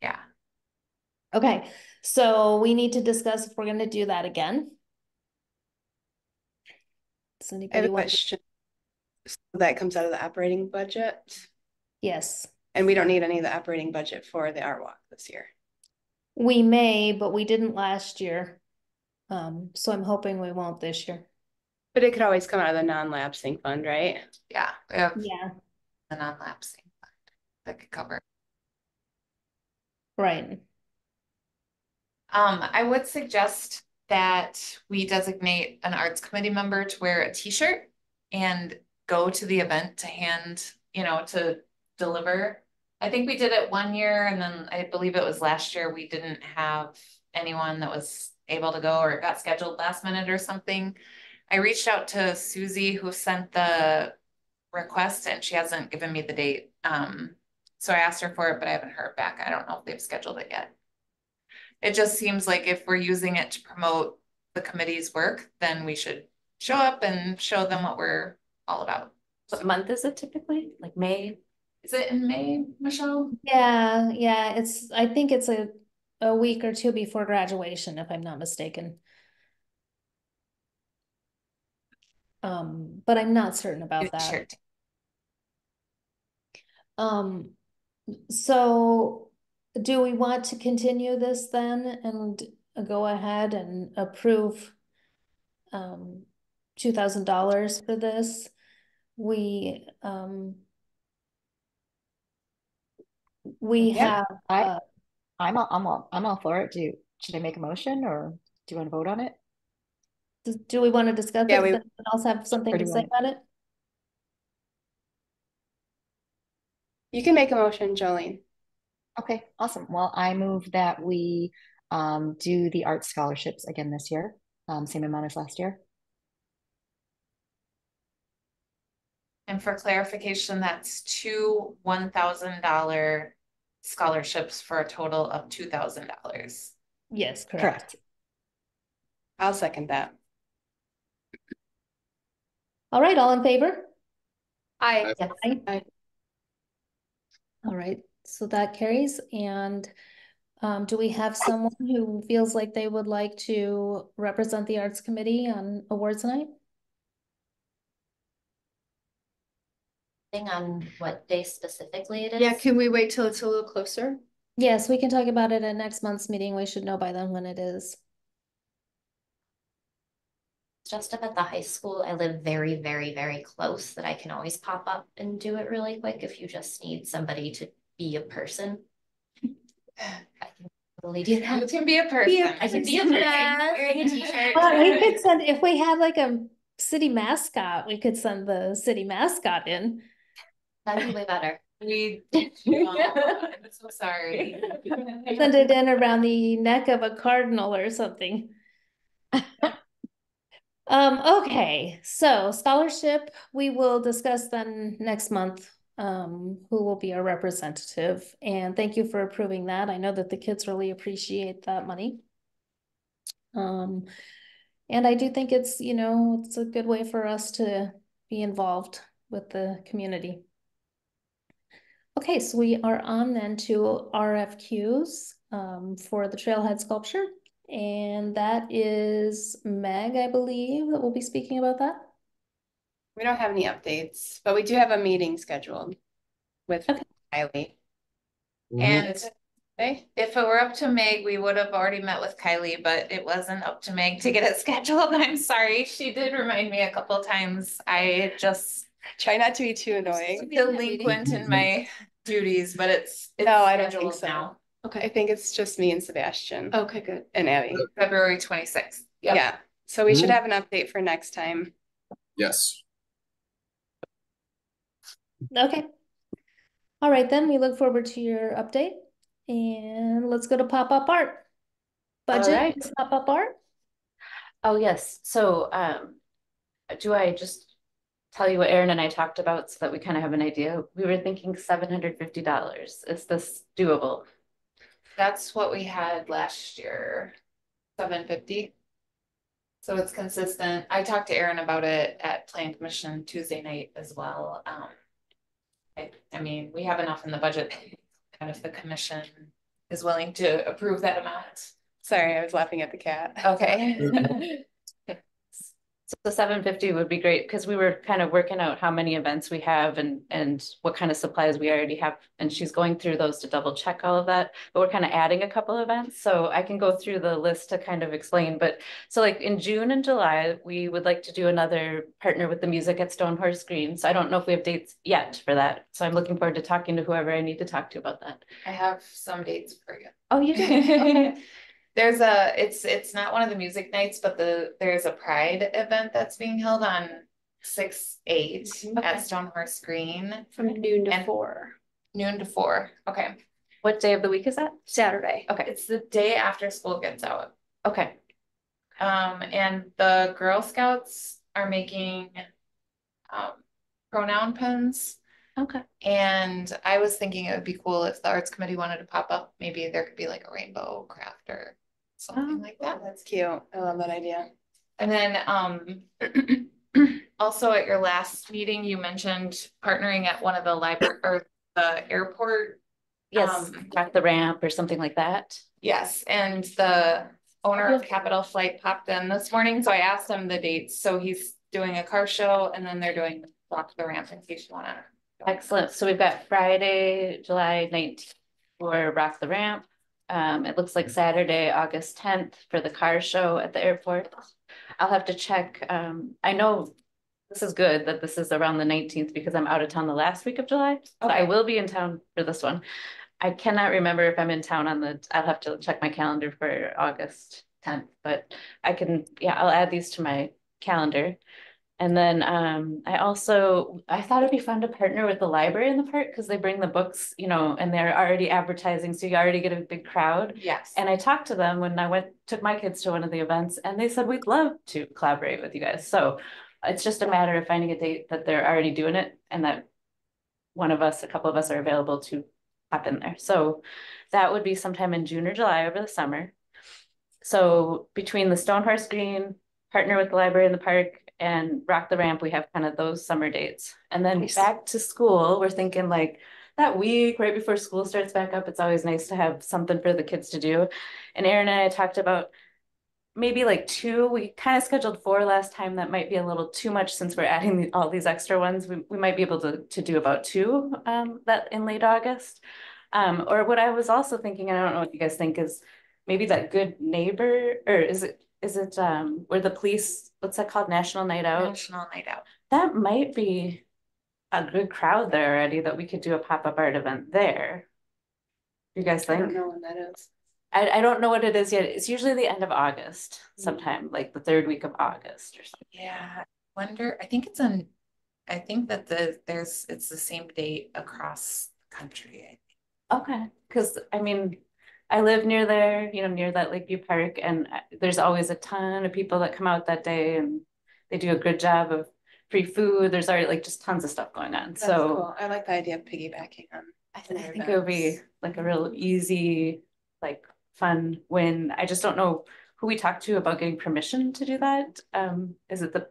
S3: yeah.
S1: Okay, so we need to discuss if we're gonna do that again. Does
S5: I have a
S1: want?
S5: question. So That comes out of the operating budget,
S1: Yes,
S5: and we don't need any of the operating budget for the art walk this year.
S1: we may, but we didn't last year. Um, so I'm hoping we won't this year.
S5: But it could always come out of the non-lapsing fund, right?
S3: Yeah, we have
S1: Yeah.
S3: the non-lapsing fund that could cover.
S1: Right,
S3: Um, I would suggest that we designate an arts committee member to wear a T-shirt and go to the event to hand, you know, to deliver. I think we did it one year and then I believe it was last year, we didn't have anyone that was able to go or it got scheduled last minute or something. I reached out to Susie who sent the request and she hasn't given me the date. Um, so I asked her for it, but I haven't heard back. I don't know if they've scheduled it yet. It just seems like if we're using it to promote the committee's work, then we should show up and show them what we're all about.
S4: What month is it typically? Like May?
S3: Is it in May, Michelle?
S1: yeah, yeah, it's, I think it's a, a week or two before graduation, if I'm not mistaken. Um, but I'm not certain about that.
S3: Sure.
S1: Um, so do we want to continue this then and go ahead and approve um two thousand dollars for this? We um we
S8: Yeah,
S1: have,
S8: I,
S1: uh,
S8: I'm all, I'm all, I'm all for it. Do you, should I make a motion or do you want to vote on it?
S1: do- do we want to discuss
S5: Yeah,
S1: it?
S5: we-
S1: Does anyone else have something to say about it?
S5: You can make a motion, Jolene.
S8: Okay, awesome. Well, I move that we um do the art scholarships again this year, um, same amount as last year.
S3: And for clarification, that's two one thousand dollar scholarships for a total of two thousand dollars.
S1: Yes, correct.
S8: Correct.
S5: I'll second that.
S1: All right, all in favor?
S5: I,
S2: Yes.
S5: Aye.
S1: All right, so that carries and um, do we have someone who feels like they would like to represent the Arts Committee on awards night?
S2: Thing on what day specifically it is?
S6: Yeah, can we wait till it's a little closer?
S1: Yes, we can talk about it at next month's meeting. We should know by then when it is.
S2: Just up at the high school, I live very, very, very close that I can always pop up and do it really quick if you just need somebody to be a person. [sighs] I can totally do
S3: You
S2: that.
S3: can be a person.
S2: I can be a person wearing a t-shirt.
S1: Well, we could send, if we had like a city mascot, we could send the city mascot in.
S2: That'd be way better.
S3: We, [laughs] I'm so sorry.
S1: Send it in around the neck of a cardinal or something. [laughs] Um, okay, so scholarship, we will discuss then next month um, who will be our representative. And thank you for approving that. I know that the kids really appreciate that money. Um, and I do think it's, you know, it's a good way for us to be involved with the community. Okay, so we are on then to RFQs um, for the trailhead sculpture. And that is Meg, I believe, that will be speaking about that.
S5: We don't have any updates, but we do have a meeting scheduled with
S1: Okay.
S5: Kylie.
S3: And
S5: Okay,
S3: if it were up to Meg, we would have already met with Kylie, but it wasn't up to Meg to get it [laughs] scheduled. I'm sorry. She did remind me a couple times. I just
S5: try not to be too annoying.
S3: delinquent in my duties, but it's. it's
S5: No, I don't think so.
S3: now.
S5: I think it's just me and Sebastian
S6: okay, good.
S5: and Abby.
S3: February twenty-sixth.
S5: Yeah, so we should
S7: Mhm.
S5: have an update for next time.
S7: Yes.
S1: Okay. All right, then we look forward to your update and let's go to pop-up art. Budget,
S4: right.
S1: pop-up art?
S4: Oh, yes. So, um, do I just tell you what Erin and I talked about so that we kind of have an idea? We were thinking seven hundred fifty dollars. Is this doable?
S3: That's what we had last year, seven fifty. So it's consistent. I talked to Erin about it at Plan Commission Tuesday night as well. Um. I, I mean, we have enough in the budget, kind of the commission is willing to approve that amount.
S5: Sorry, I was laughing at the cat.
S3: Okay. [laughs] [laughs]
S4: So seven fifty would be great because we were kind of working out how many events we have and and what kind of supplies we already have. And she's going through those to double check all of that. But we're kind of adding a couple events, so I can go through the list to kind of explain. But so like in June and July, we would like to do another partner with the music at Stone Horse Green. So I don't know if we have dates yet for that. So I'm looking forward to talking to whoever I need to talk to about that.
S3: I have some dates for you.
S4: Oh, you do? Okay. [laughs]
S3: There's a, it's, it's not one of the music nights, but the, there's a pride event that's being held on six, eight
S4: Okay.
S3: at Stone Horse Green,
S6: From noon to four,
S3: noon to four. Okay.
S4: What day of the week is that?
S6: Saturday.
S4: Okay,
S3: It's the day after school gets out.
S4: okay.
S3: Um, and the Girl Scouts are making um, pronoun pins.
S4: Okay.
S3: And I was thinking it would be cool if the arts committee wanted to pop up, maybe there could be like a rainbow craft or something
S4: Oh.
S3: like that.
S5: That's cute. I love that idea.
S3: And then, um, [clears throat] also at your last meeting, you mentioned partnering at one of the library or the airport.
S4: Yes,
S3: Um,
S4: back the ramp or something like that.
S3: Yes, and the owner of Capital Flight popped in this morning, so I asked him the dates. So he's doing a car show and then they're doing Rock the Ramp in case you wanna.
S4: Excellent. So we've got Friday, July nineteenth for Rock the Ramp. Um, it looks like Saturday, August tenth for the car show at the airport. I'll have to check. Um, I know this is good that this is around the nineteenth because I'm out of town the last week of July. So I will be in town for this one. I cannot remember if I'm in town on the, I'll have to check my calendar for August tenth, but I can, yeah, I'll add these to my calendar. And then um, I also, I thought it'd be fun to partner with the library in the park because they bring the books, you know, and they're already advertising, so you already get a big crowd.
S3: Yes.
S4: And I talked to them when I went, took my kids to one of the events and they said, we'd love to collaborate with you guys. So it's just a matter of finding a date that they're already doing it and that one of us, a couple of us are available to hop in there. So that would be sometime in June or July over the summer. So between the Stone Horse Green, partner with the library in the park and Rock the Ramp, we have kind of those summer dates. And then
S6: Nice.
S4: back to school, we're thinking like that week right before school starts back up, it's always nice to have something for the kids to do. And Erin and I talked about maybe like two, we kind of scheduled four last time. That might be a little too much since we're adding all these extra ones. We, we might be able to, to do about two um, that in late August. Um, or what I was also thinking, and I don't know what you guys think, is maybe that good neighbor, or is it, is it um where the police, what's that called, National Night Out?
S3: National Night Out.
S4: That might be a good crowd there already that we could do a pop-up art event there. You guys think
S5: I don't know when that is.
S4: I, I don't know what it is yet. It's usually the end of August, sometime like the third week of August or something.
S3: Yeah, I wonder, I think it's on, I think that the, there's, it's the same date across the country. I think.
S4: Okay, because I mean, I live near there, you know, near that Lakeview Park, and there's always a ton of people that come out that day and they do a good job of free food. There's already like just tons of stuff going on.
S5: That's
S4: So
S5: cool. I like the idea of piggybacking on.
S4: I th- I think it would be like a real easy, like fun win. I just don't know who we talked to about getting permission to do that. Um, is it the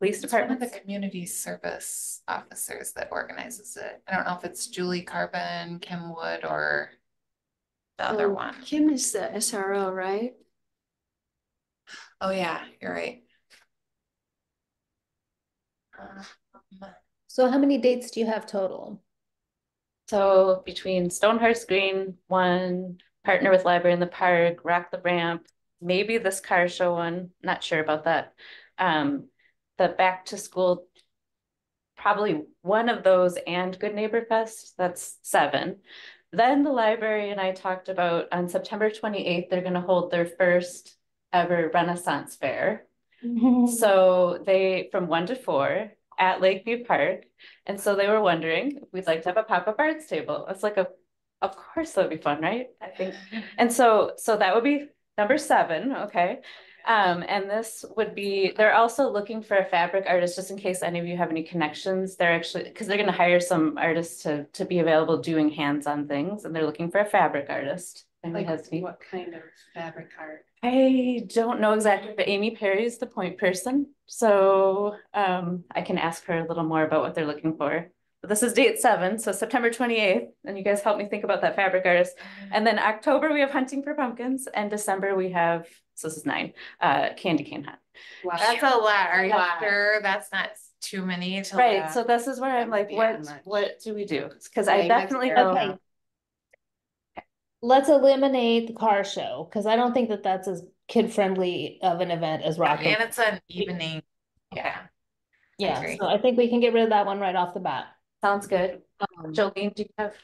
S4: police
S3: It's one of
S4: department?
S3: the community service officers that organizes it. I don't know if it's Julie Carbon, Kim Wood, or the other
S6: Oh,
S3: one.
S6: Kim is the SRO, right?
S3: Oh, yeah, you're right. Um,
S1: So how many dates do you have total?
S4: So between Stonehurst Green, one partner with Library in the Park, Rock the Ramp, maybe this car show one, not sure about that. Um, the back to school, probably one of those and Good Neighbor Fest, that's seven. Then the library and I talked about on September twenty-eighth, they're gonna hold their first ever Renaissance Fair. [laughs] So they, from one to four at Lakeview Park. And so they were wondering, if we'd like to have a pop-up arts table. It's like a, of course that'd be fun, right? I think. And so, so that would be number seven, okay? Um, and this would be, they're also looking for a fabric artist, just in case any of you have any connections. They're actually, because they're gonna hire some artists to, to be available doing hands-on things, and they're looking for a fabric artist. And
S5: Like, what kind of fabric art?
S4: I don't know exactly, but Amy Perry is the point person, so um I can ask her a little more about what they're looking for. But this is date seven, so September twenty-eighth, and you guys help me think about that fabric artist. And then October, we have Hunting for Pumpkins, and December, we have, so this is nine, uh Candy Cane Hunt.
S5: Wow.
S3: That's a lot. Are you
S5: Wow.
S3: sure that's not too many to?
S4: Right,
S5: yeah.
S4: so this is where I'm like, what,
S5: much.
S4: what do we do? Cause I
S5: Yeah, you guys
S4: definitely
S5: narrow
S4: know.
S1: Let's eliminate the car show, because I don't think that that's as kid-friendly of an event as Rock.
S3: And it's an evening, yeah.
S1: Yeah,
S3: agree.
S1: so I think we can get rid of that one right off the bat.
S4: Sounds good.
S8: Um,
S4: Jolene, do you have?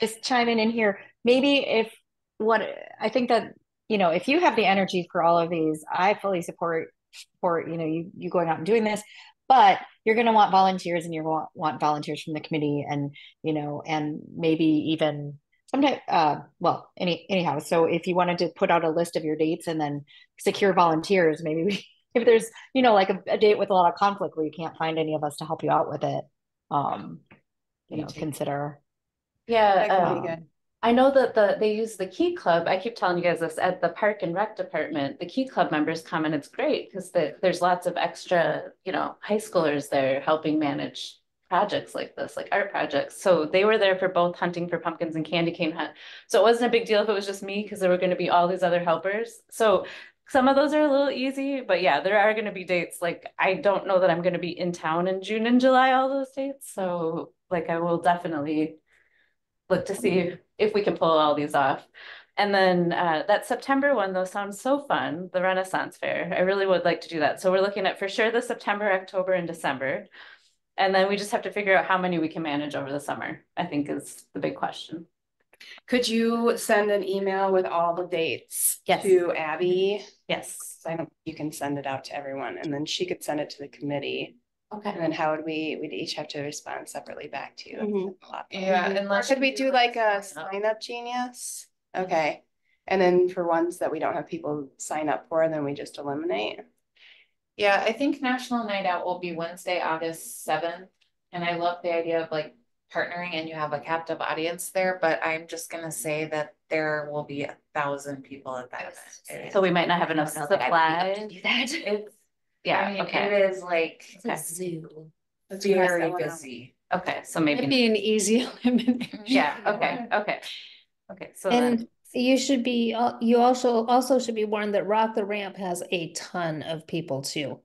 S8: just chiming in here. Maybe if what I think that you know, if you have the energy for all of these, I fully support support you know you you going out and doing this. But you're going to want volunteers, and you want want volunteers from the committee, and you know, and maybe even sometimes. Uh, well, any anyhow. So if you wanted to put out a list of your dates and then secure volunteers, maybe we, [laughs] if there's you know like a, a date with a lot of conflict where you can't find any of us to help you out with it, um, you know, consider.
S4: Yeah,
S5: That could
S4: um,
S5: be good.
S4: I know that the, they use the Key Club, I keep telling you guys this, at the Park and Rec Department, the Key Club members come and it's great, because the, there's lots of extra, you know, high schoolers there helping manage projects like this, like art projects, so they were there for both Hunting for Pumpkins and Candy Cane Hunt. So it wasn't a big deal if it was just me, because there were gonna be all these other helpers, so some of those are a little easy, but yeah, there are gonna be dates, like, I don't know that I'm gonna be in town in June and July, all those dates, so like, I will definitely look to see if we can pull all these off. And then uh, that September one, though, sounds so fun, the Renaissance Fair. I really would like to do that. So we're looking at for sure the September, October, and December. And then we just have to figure out how many we can manage over the summer, I think is the big question.
S5: Could you send an email with all the dates?
S4: Yes.
S5: To Abby?
S4: Yes.
S5: I don't, you can send it out to everyone and then she could send it to the committee. And then how would we, we'd each have to respond separately back to you.
S1: Mhm.
S5: A lot.
S3: Yeah,
S5: Or
S3: unless
S5: could we do like a
S3: sign up.
S5: genius? Okay. And then for ones that we don't have people sign up for, then we just eliminate.
S3: Yeah, I think National Night Out will be Wednesday, August seventh. And I love the idea of like partnering and you have a captive audience there, but I'm just gonna say that there will be a thousand people at that event.
S4: So we might not have enough
S2: I don't know that I would
S4: supplies.
S2: be able to do that. [laughs]
S3: It's, I
S4: Yeah,
S3: mean,
S4: okay,
S3: it is like
S2: It's a zoo.
S5: Let's pass that
S3: very
S5: one out.
S3: busy.
S4: okay, so
S6: That'd
S4: maybe,
S6: be an easy [laughs] elimination.
S4: yeah, okay, okay. Okay, so then,
S1: And you should be, al- you also, also should be warned that Rock the Ramp has a ton of people too.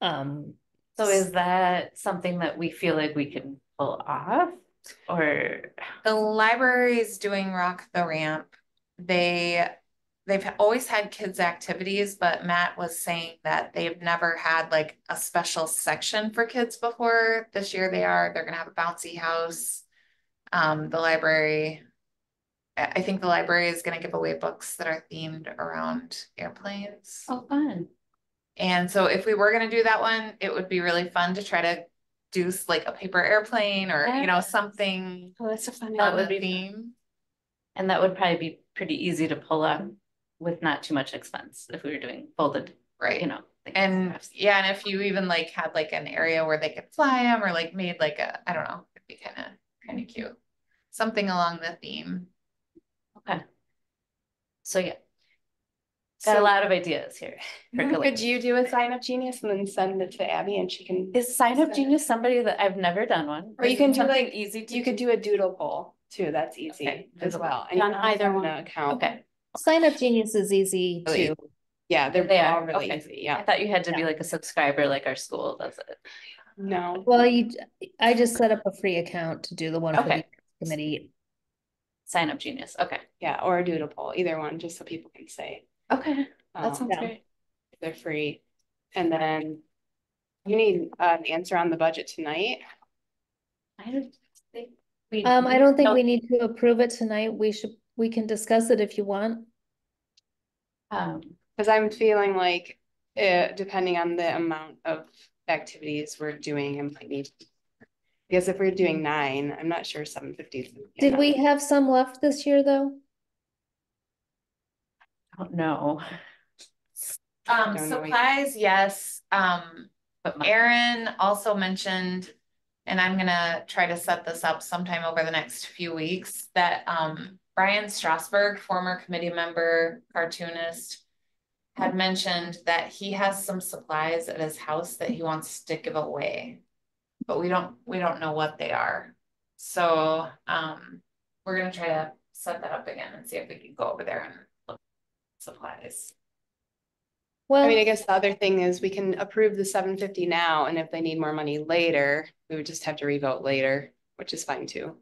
S1: Um,
S4: so is that something that we feel like we can pull off? Or,
S3: The library is doing Rock the Ramp. They, they've always had kids' activities, but Matt was saying that they've never had like a special section for kids before. This year they are, they're gonna have a bouncy house. Um, the library. I, think the library is gonna give away books that are themed around airplanes.
S4: oh, fun.
S3: And so if we were gonna do that one, it would be really fun to try to do like a paper airplane or, you know, something
S6: Oh, that's a fun.
S3: on the
S6: idea.
S3: theme.
S4: And that would probably be pretty easy to pull up with not too much expense if we were doing folded,
S3: Right.
S4: you know,
S6: think
S3: And yeah, and if you even like had like an area where they could fly them or like made like a, I don't know, it'd be kind of, kind of cute. Something along the theme. Okay.
S4: So yeah. Got a lot of ideas here. [laughs]
S5: Could you do a sign up genius and then send it to Abby and she can,
S4: Is Sign Up
S5: Send it.
S4: Genius somebody that I've never done one?
S5: Or you can do,
S4: Something
S5: like,
S4: Easy to
S5: you could do a doodle poll too, that's easy
S4: Okay,
S5: as well. and
S6: On
S5: don't have to
S6: either
S5: have an
S6: one.
S5: Account.
S4: Okay,
S1: Sign up genius is easy
S5: Really
S1: too.
S5: Yeah, they're
S4: They are,
S5: all really
S4: okay.
S5: easy,
S4: I
S5: yeah.
S4: thought you had to be like a subscriber like our school does it.
S5: No,
S1: Well, you, I just set up a free account to do the one for the
S4: Okay.
S1: committee.
S4: Sign Up Genius, okay.
S5: yeah, or do a doodle poll, either one, just so people can say.
S4: Okay, that
S5: um,
S4: sounds
S1: yeah.
S4: great.
S5: They're free. And then you need an answer on the budget tonight.
S4: I don't think. we
S1: Um, I don't think
S4: no,
S1: we need to approve it tonight. We should, we can discuss it if you want.
S4: Um,
S5: Cause I'm feeling like, uh, depending on the amount of activities we're doing, I might need. Because if we're doing nine, I'm not sure seven fifty is.
S1: Did we have some left this year, though?
S4: I don't know.
S3: Um,
S5: Don't know either.
S3: supplies, yes, um,
S4: But my-
S3: Erin also mentioned, and I'm gonna try to set this up sometime over the next few weeks, that um Brian Strasberg, former committee member, cartoonist. Had mentioned that he has some supplies at his house that he wants to give away. But we don't, we don't know what they are. So um, we're gonna try to set that up again and see if we can go over there and look at supplies.
S1: Well,
S5: I mean, I guess the other thing is we can approve the seven fifty now, and if they need more money later, we would just have to revote later, which is fine too.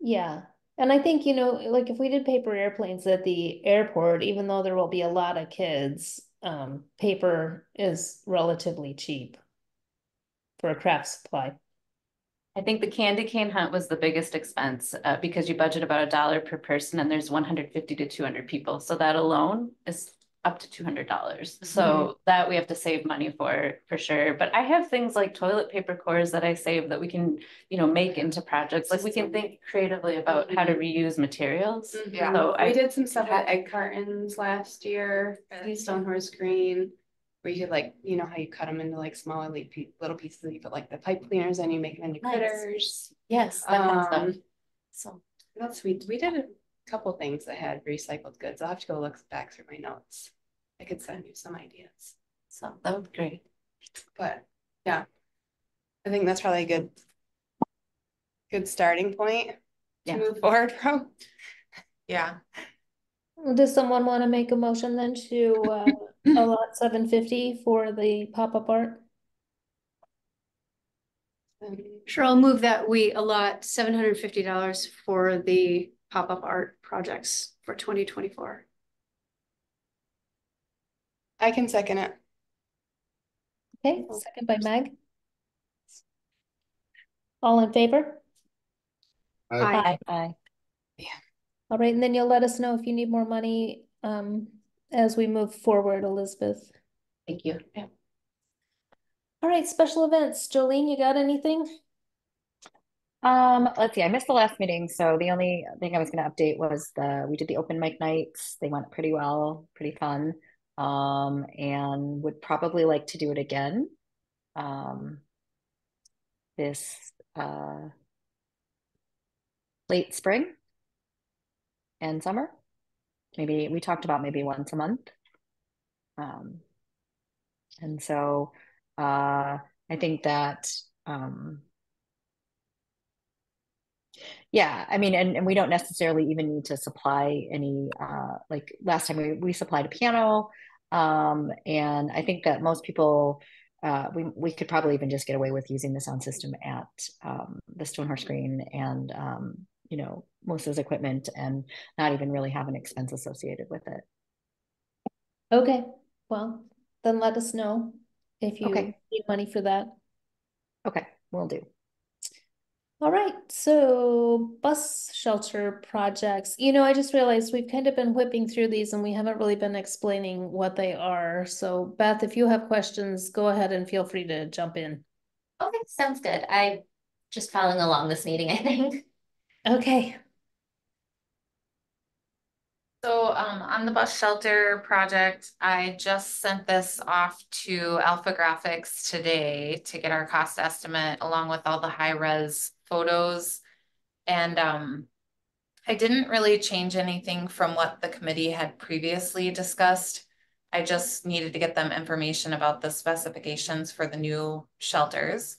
S1: yeah. And I think, you know, like if we did paper airplanes at the airport, even though there will be a lot of kids, um, paper is relatively cheap for a craft supply.
S4: I think the candy cane hunt was the biggest expense, uh, because you budget about a dollar per person and there's one hundred fifty to two hundred people, so that alone is up to two hundred dollars. Mm-hmm. So that we have to save money for, for sure, but I have things like toilet paper cores that I save that we can, you know, make into projects, like we can think creatively about how to mm-hmm. reuse materials. Mm-hmm.
S3: Yeah.
S4: So
S5: We
S4: I,
S5: did some stuff at egg cartons last year, at Stone Horse Green. Where you could like, you know how you cut them into like smaller elite little pieces, you put like the pipe cleaners and you make them into
S4: Nice.
S5: critters.
S4: yes, that kind of stuff.
S5: Um,
S4: So,
S5: that's sweet. We did a couple things that had recycled goods. I'll have to go look back through my notes. I could send you some ideas,
S4: so that would be great.
S5: but yeah. I think that's probably a good. Good starting point
S4: Yeah.
S5: to move forward from.
S3: Yeah,
S1: Does someone want to make a motion then to uh [clears throat] allot seven fifty for the pop-up art?
S5: Um,
S6: Sure, I'll move that we allot seven hundred and fifty dollars for the pop-up art projects for twenty twenty-four.
S5: I can second it.
S1: Okay, second by Meg. All in favor?
S7: I-
S6: Aye.
S8: Aye.
S1: All right, and then you'll let us know if you need more money um as we move forward, Elizabeth.
S4: Thank you.
S1: All right, special events. Jolene, you got anything?
S8: Um, let's see, I missed the last meeting, so the only thing I was gonna update was the, we did the open mic nights. They went pretty well, pretty fun. Um, and would probably like to do it again. Um, this uh late spring and summer. Maybe we talked about maybe once a month. Um, and so uh I think that um yeah, I mean, and, and we don't necessarily even need to supply any, uh, like last time we, we supplied a piano. Um, and I think that most people, uh, we, we could probably even just get away with using the sound system at, um, the Stone Horse Green and, um, you know, most of his equipment and not even really have an expense associated with it.
S1: Okay, well, then let us know if you
S8: Okay.
S1: need money for that.
S8: Okay, we'll do.
S1: All right, so bus shelter projects. You know, I just realized we've kind of been whipping through these and we haven't really been explaining what they are. So Beth, if you have questions, go ahead and feel free to jump in.
S2: Okay, sounds good. I'm just following along this meeting, I think.
S1: Okay,
S3: So um on the bus shelter project, I just sent this off to AlphaGraphics today to get our cost estimate along with all the high res photos. And um I didn't really change anything from what the committee had previously discussed. I just needed to get them information about the specifications for the new shelters.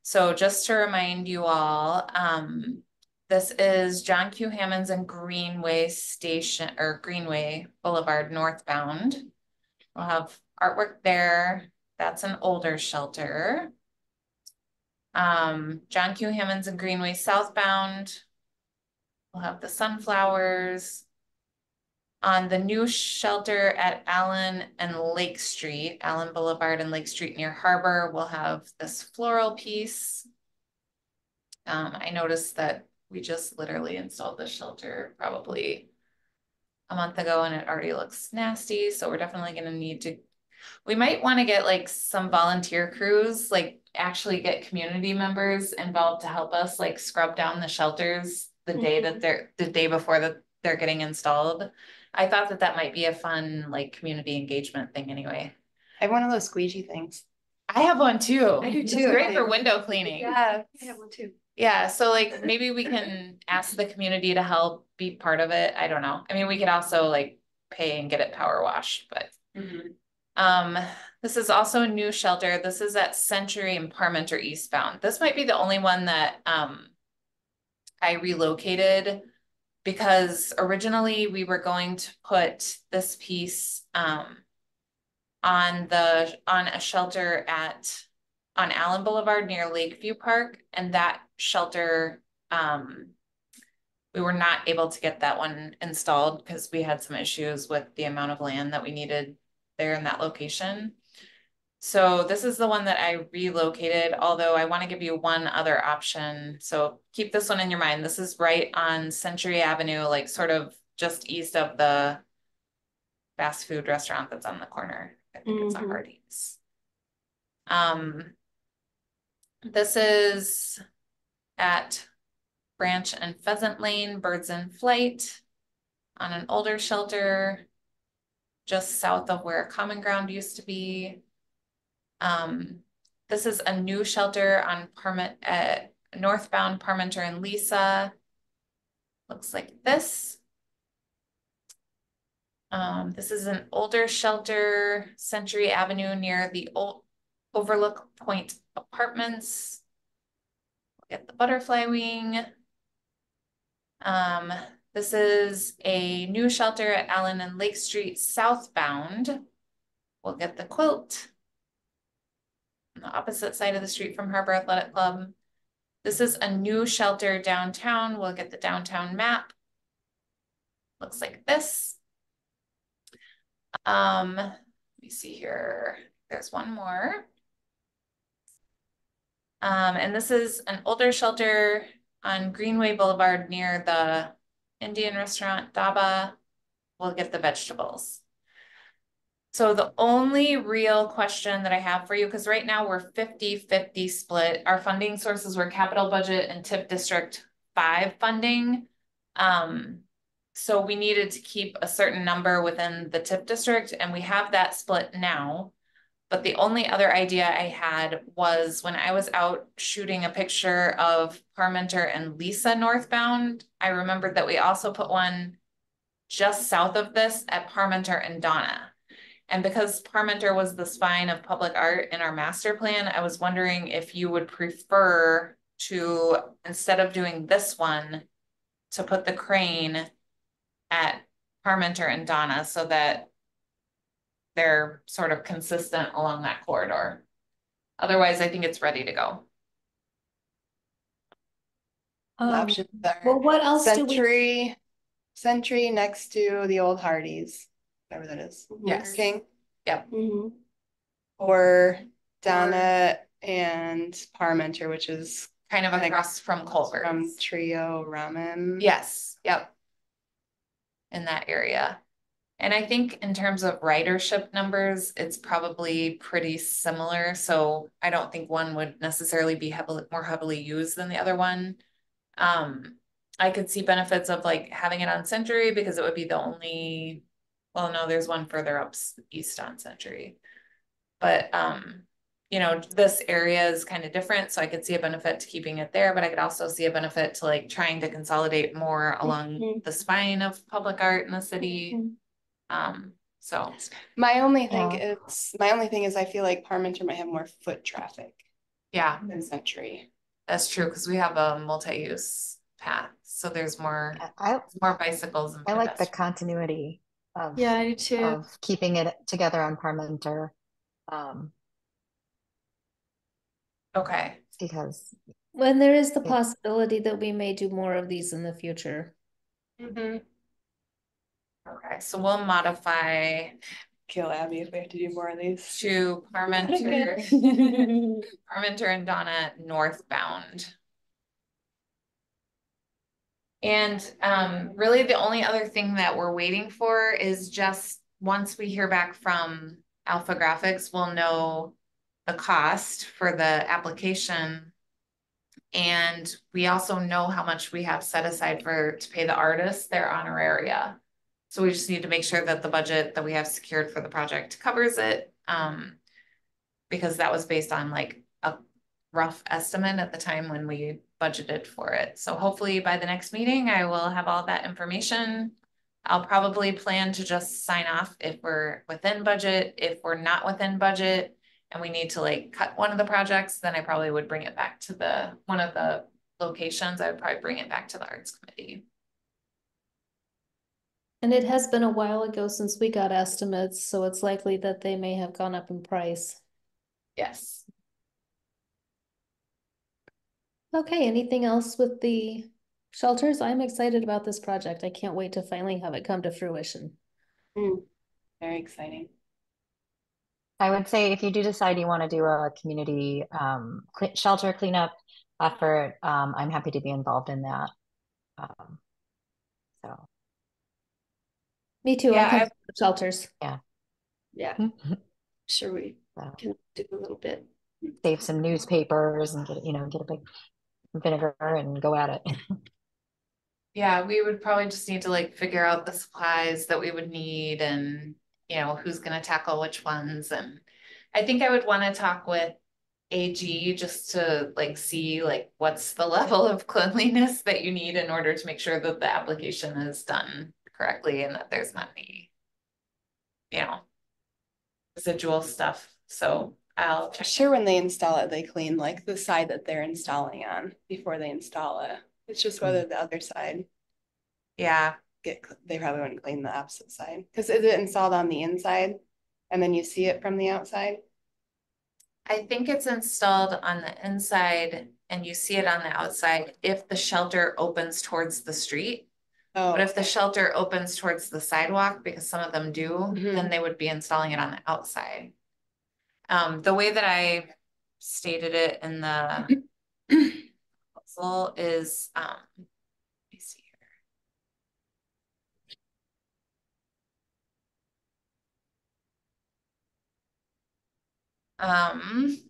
S3: So just to remind you all, um, this is John Q. Hammons and Greenway Station or Greenway Boulevard northbound. We'll have artwork there. That's an older shelter. Um, John Q. Hammons and Greenway southbound. We'll have the sunflowers. On the new shelter at Allen and Lake Street, Allen Boulevard and Lake Street near Harbor, we'll have this floral piece. Um, I noticed that we just literally installed this shelter probably a month ago and it already looks nasty. So we're definitely gonna need to, we might wanna get like some volunteer crews, like actually get community members involved to help us like scrub down the shelters the day that mm-hmm. they're, the day before that they're getting installed. I thought that that might be a fun like community engagement thing anyway.
S5: I have one of those squeegee things.
S3: I have one too.
S6: I do too.
S3: It's
S6: too.
S3: great for window cleaning.
S5: Yeah.
S6: I have one too.
S3: Yeah, so like [laughs] maybe we can ask the community to help be part of it. I don't know. I mean, we could also like pay and get it power washed, but um, this is also a new shelter. This is at Century and Parmenter eastbound. This might be the only one that um I relocated because originally we were going to put this piece um on the on a shelter at on Allen Boulevard near Lakeview Park, and that shelter, um, we were not able to get that one installed because we had some issues with the amount of land that we needed there in that location. So this is the one that I relocated, although I want to give you one other option. So keep this one in your mind. This is right on Century Avenue, like sort of just east of the fast food restaurant that's on the corner. I think it's a
S6: Mhm.
S3: Hardee's. Um, this is at Branch and Pheasant Lane, Birds in Flight on an older shelter just south of where Common Ground used to be. Um, this is a new shelter on Parma, uh, northbound Parmenter and Lisa. Looks like this. Um, this is an older shelter, Century Avenue near the old Overlook Point Apartments. Get the butterfly wing. Um, this is a new shelter at Allen and Lake Street southbound. We'll get the quilt. On the opposite side of the street from Harbor Athletic Club. This is a new shelter downtown. We'll get the downtown map. Looks like this. Um, let me see here. There's one more. Um, and this is an older shelter on Greenway Boulevard near the Indian restaurant Daba. We'll get the vegetables. So the only real question that I have for you, because right now we're 50-50 split, our funding sources were capital budget and TIF District five funding. Um, so we needed to keep a certain number within the TIF district and we have that split now. But the only other idea I had was when I was out shooting a picture of Parmenter and Lisa northbound, I remembered that we also put one just south of this at Parmenter and Donna. And because Parmenter was the spine of public art in our master plan, I was wondering if you would prefer to, instead of doing this one, to put the crane at Parmenter and Donna so that they're sort of consistent along that corridor. Otherwise, I think it's ready to go.
S5: The
S1: Um,
S5: Options
S1: well, what else do we?
S5: Century, Century next to the old Hardee's, whatever that is.
S3: Yes.
S5: Burger King,
S6: Mhm.
S5: or Donna and Parmenter, which is
S3: Kind of
S5: I think
S3: across from Culver's.
S5: from Trio Ramen.
S3: Yes, yep. In that area. And I think in terms of ridership numbers, it's probably pretty similar, so I don't think one would necessarily be heavily, more heavily used than the other one. Um, I could see benefits of like having it on Century because it would be the only, well, no, there's one further up east on Century. But, um, you know, this area is kind of different, so I could see a benefit to keeping it there, but I could also see a benefit to like trying to consolidate more along the spine of public art in the city. Um, so,
S5: My only thing
S8: Yeah.
S5: is, my only thing is I feel like Parmenter might have more foot traffic
S3: yeah,
S5: than Century.
S3: that's true, because we have a multi-use path, so there's more,
S8: I,
S3: more bicycles and
S8: I like the continuity of,
S6: Yeah, I do too.
S8: of keeping it together on Parmenter. Um,
S3: Okay,
S8: because
S1: When there is the possibility that we may do more of these in the future.
S5: Mm-hmm.
S3: Okay, so we'll modify
S5: Kill Abby if we have to do more of these.
S3: to Parmenter, [laughs] [laughs] Parmenter and Donna northbound. And um, really the only other thing that we're waiting for is just, once we hear back from AlphaGraphics, we'll know the cost for the application. And we also know how much we have set aside for, to pay the artists their honoraria. So we just need to make sure that the budget that we have secured for the project covers it. Um, because that was based on like a rough estimate at the time when we budgeted for it. So hopefully by the next meeting, I will have all that information. I'll probably plan to just sign off if we're within budget. If we're not within budget and we need to like cut one of the projects, then I probably would bring it back to the, one of the locations. I would probably bring it back to the arts committee.
S1: And it has been a while ago since we got estimates, so it's likely that they may have gone up in price.
S3: Yes.
S1: Okay, anything else with the shelters? I'm excited about this project. I can't wait to finally have it come to fruition.
S5: Very exciting.
S8: I would say if you do decide you want to do a community um, cle- shelter cleanup effort, um, I'm happy to be involved in that. Um, so
S1: Me too,
S3: Yeah,
S1: I'll come
S3: I-
S1: to the shelters.
S6: Yeah, mm-hmm. sure we
S8: So.
S6: can do a little bit.
S8: save some newspapers and get you know get a big vinegar and go at it. [laughs]
S3: Yeah, we would probably just need to like figure out the supplies that we would need and, you know, who's gonna tackle which ones and. I think I would wanna talk with AG just to like see like what's the [laughs] level of cleanliness that you need in order to make sure that the application is done correctly and that there's not any. You know. Residual stuff, so I'll
S5: sure when they install it, they clean like the side that they're installing on before they install it. It's just whether the other side
S3: yeah,
S5: get, they probably wouldn't clean the opposite side. Cause is it installed on the inside? And then you see it from the outside?
S3: I think it's installed on the inside and you see it on the outside if the shelter opens towards the street.
S5: Oh,
S3: But if the shelter opens towards the sidewalk, because some of them do,
S5: Mhm.
S3: then they would be installing it on the outside. Um, the way that I stated it in the proposal is, um, let me see here. Um.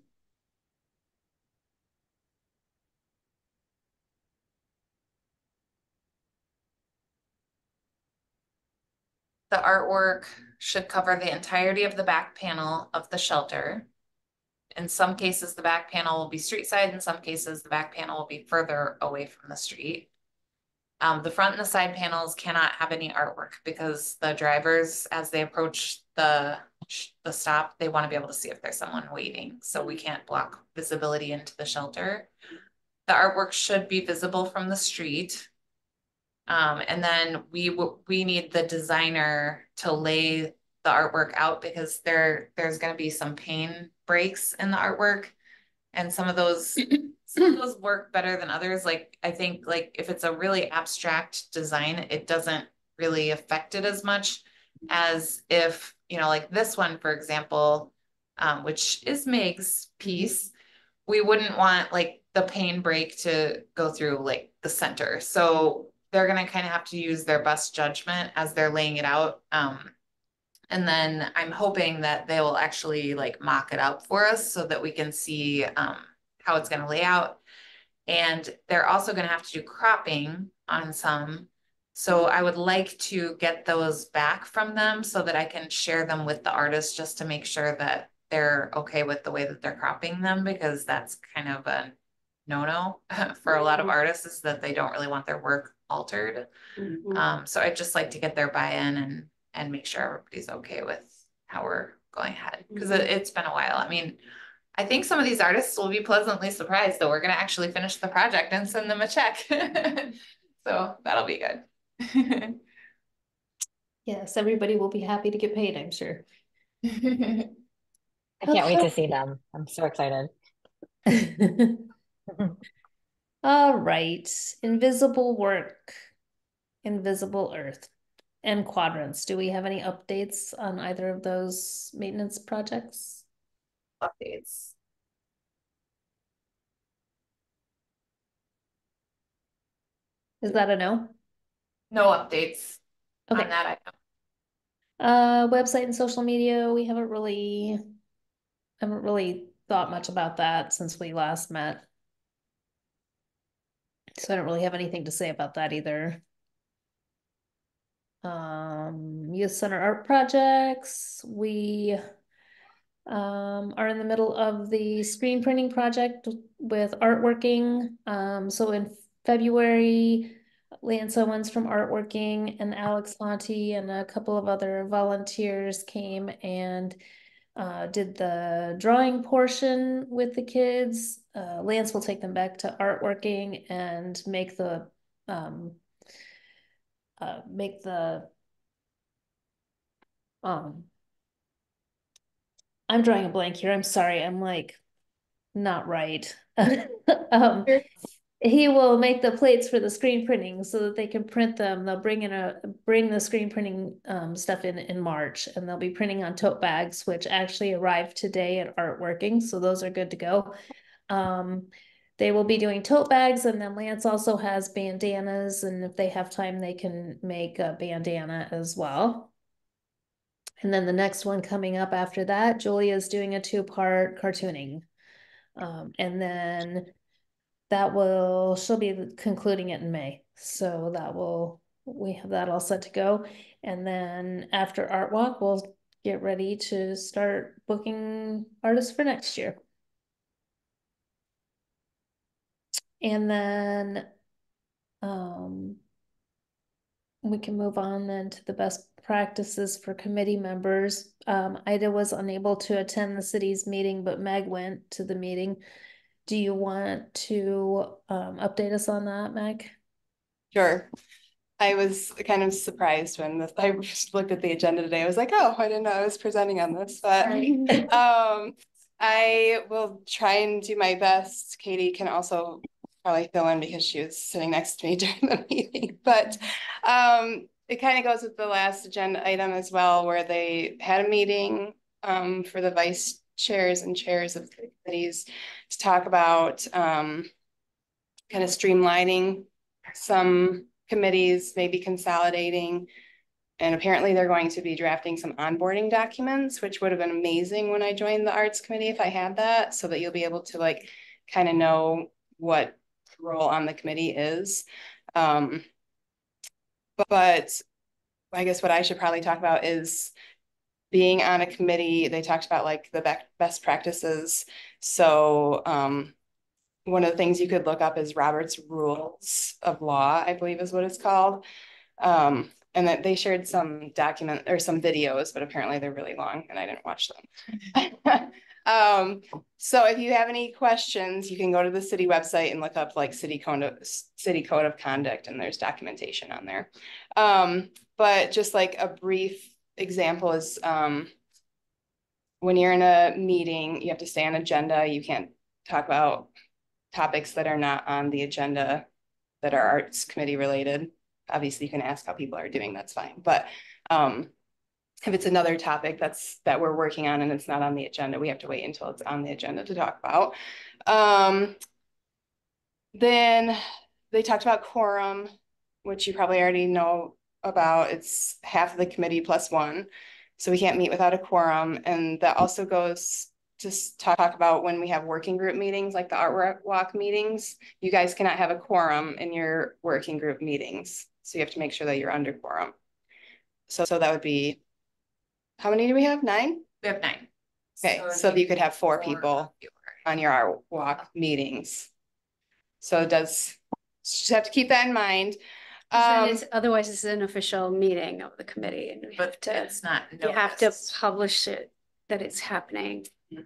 S3: The artwork should cover the entirety of the back panel of the shelter. In some cases, the back panel will be street side, in some cases, the back panel will be further away from the street. Um, the front and the side panels cannot have any artwork because the drivers, as they approach the, the stop, they want to be able to see if there's someone waiting, so we can't block visibility into the shelter. The artwork should be visible from the street. Um, and then we we need the designer to lay the artwork out because there there's gonna be some pane breaks in the artwork. And some of those, [clears throat] some of those work better than others, like, I think, like, if it's a really abstract design, it doesn't really affect it as much. As if, you know, like this one, for example, um, which is Meg's piece. We wouldn't want like the pane break to go through like the center, so they're gonna kind of have to use their best judgment as they're laying it out. Um, and then I'm hoping that they will actually like mock it up for us so that we can see um how it's gonna lay out. And they're also gonna have to do cropping on some. So I would like to get those back from them so that I can share them with the artists just to make sure that they're okay with the way that they're cropping them because that's kind of a no-no [laughs] for a lot of artists is that they don't really want their work altered.
S5: Mhm.
S3: Um, so I'd just like to get their buy-in and, and make sure everybody's okay with how we're going ahead, because it, it's been a while. I mean, I think some of these artists will be pleasantly surprised that we're gonna actually finish the project and send them a check. [laughs] So that'll be good. [laughs]
S1: Yes, everybody will be happy to get paid, I'm sure. [laughs]
S8: I can't wait to see them. I'm so excited.
S1: All right, invisible work, invisible earth, and quadrants. Do we have any updates on either of those maintenance projects?
S3: Updates.
S1: Is that a no?
S3: No updates on that item.
S1: uh, website and social media, we haven't really, haven't really thought much about that since we last met. So I don't really have anything to say about that either. Um, youth center art projects, we um, are in the middle of the screen printing project with artworking. Um, so in February, Lance Owens from Artworking and Alex Monty and a couple of other volunteers came and uh, did the drawing portion with the kids. Uh, Lance will take them back to artworking and make the um, uh, make the um I'm drawing a blank here. I'm sorry. I'm like not right. [laughs] um, he will make the plates for the screen printing so that they can print them. They'll bring in a bring the screen printing um, stuff in in March, and they'll be printing on tote bags, which actually arrived today at Artworking. So those are good to go. Um, they will be doing tote bags, and then Lance also has bandanas, and if they have time, they can make a bandana as well. And then the next one coming up after that, Julia's doing a two-part cartooning. Um, and then that will, she'll be concluding it in May. So that will, we have that all set to go. And then after Art Walk, we'll get ready to start booking artists for next year. And then, um, we can move on then to the best practices for committee members. Um, Ida was unable to attend the city's meeting, but Meg went to the meeting. Do you want to um, update us on that, Meg?
S5: Sure. I was kind of surprised when this, I just looked at the agenda today. I was like, oh, I didn't know I was presenting on this, but [laughs] um, I will try and do my best. Katie can also probably fill in because she was sitting next to me [laughs] during the meeting, but um, it kind of goes with the last agenda item as well, where they had a meeting um, for the vice chairs and chairs of committees to talk about um, kind of streamlining some committees, maybe consolidating. And apparently they're going to be drafting some onboarding documents, which would have been amazing when I joined the arts committee if I had that, so that you'll be able to like kind of know what role on the committee is. Um, but I guess what I should probably talk about is being on a committee, they talked about like the be best practices. So um, one of the things you could look up is Robert's Rules of Law, I believe is what it's called. Um, and that they shared some document or some videos, but apparently they're really long and I didn't watch them. [laughs] um, so if you have any questions, you can go to the city website and look up like city code of, city code of conduct and there's documentation on there. Um, but just like a brief example is um, when you're in a meeting, you have to stay on agenda. You can't talk about topics that are not on the agenda that are arts committee related. Obviously, you can ask how people are doing, that's fine. But um, if it's another topic that's that we're working on and it's not on the agenda, we have to wait until it's on the agenda to talk about. Um, then they talked about quorum, which you probably already know about. It's half of the committee plus one. So we can't meet without a quorum. And that also goes to talk, about when we have working group meetings, like the art walk meetings. You guys cannot have a quorum in your working group meetings, so you have to make sure that you're under quorum. So, so that would be, how many do we have? Nine?
S3: We have nine.
S5: Okay, so
S3: be
S5: you could have four
S3: or
S5: people on your art walk meetings. So it does, just have to keep that in mind. Um,
S6: it's- Otherwise, it's an official meeting of the committee and we have
S3: But
S6: to,
S3: it's not.
S6: you have to
S3: noticed
S6: publish it, that it's happening. for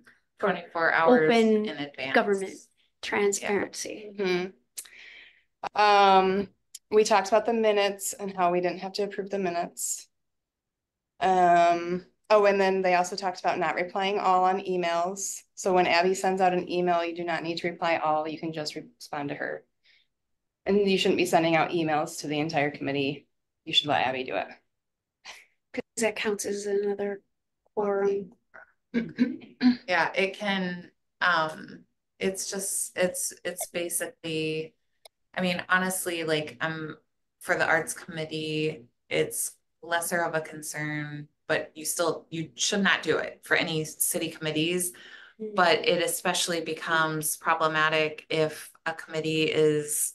S3: Twenty-four hours
S6: open
S3: in advance.
S6: government transparency.
S5: mhm. Um, we talked about the minutes and how we didn't have to approve the minutes. Um, oh, and then they also talked about not replying all on emails. So when Abby sends out an email, you do not need to reply all, you can just respond to her. And you shouldn't be sending out emails to the entire committee. You should let Abby do it.
S6: Cause that counts as another quorum. [clears throat]
S3: Yeah, it can, um, it's just, it's, it's basically, I mean, honestly, like, I'm, for the arts committee, it's lesser of a concern, but you still, you should not do it for any city committees.
S6: Mm.
S3: But it especially becomes problematic if a committee is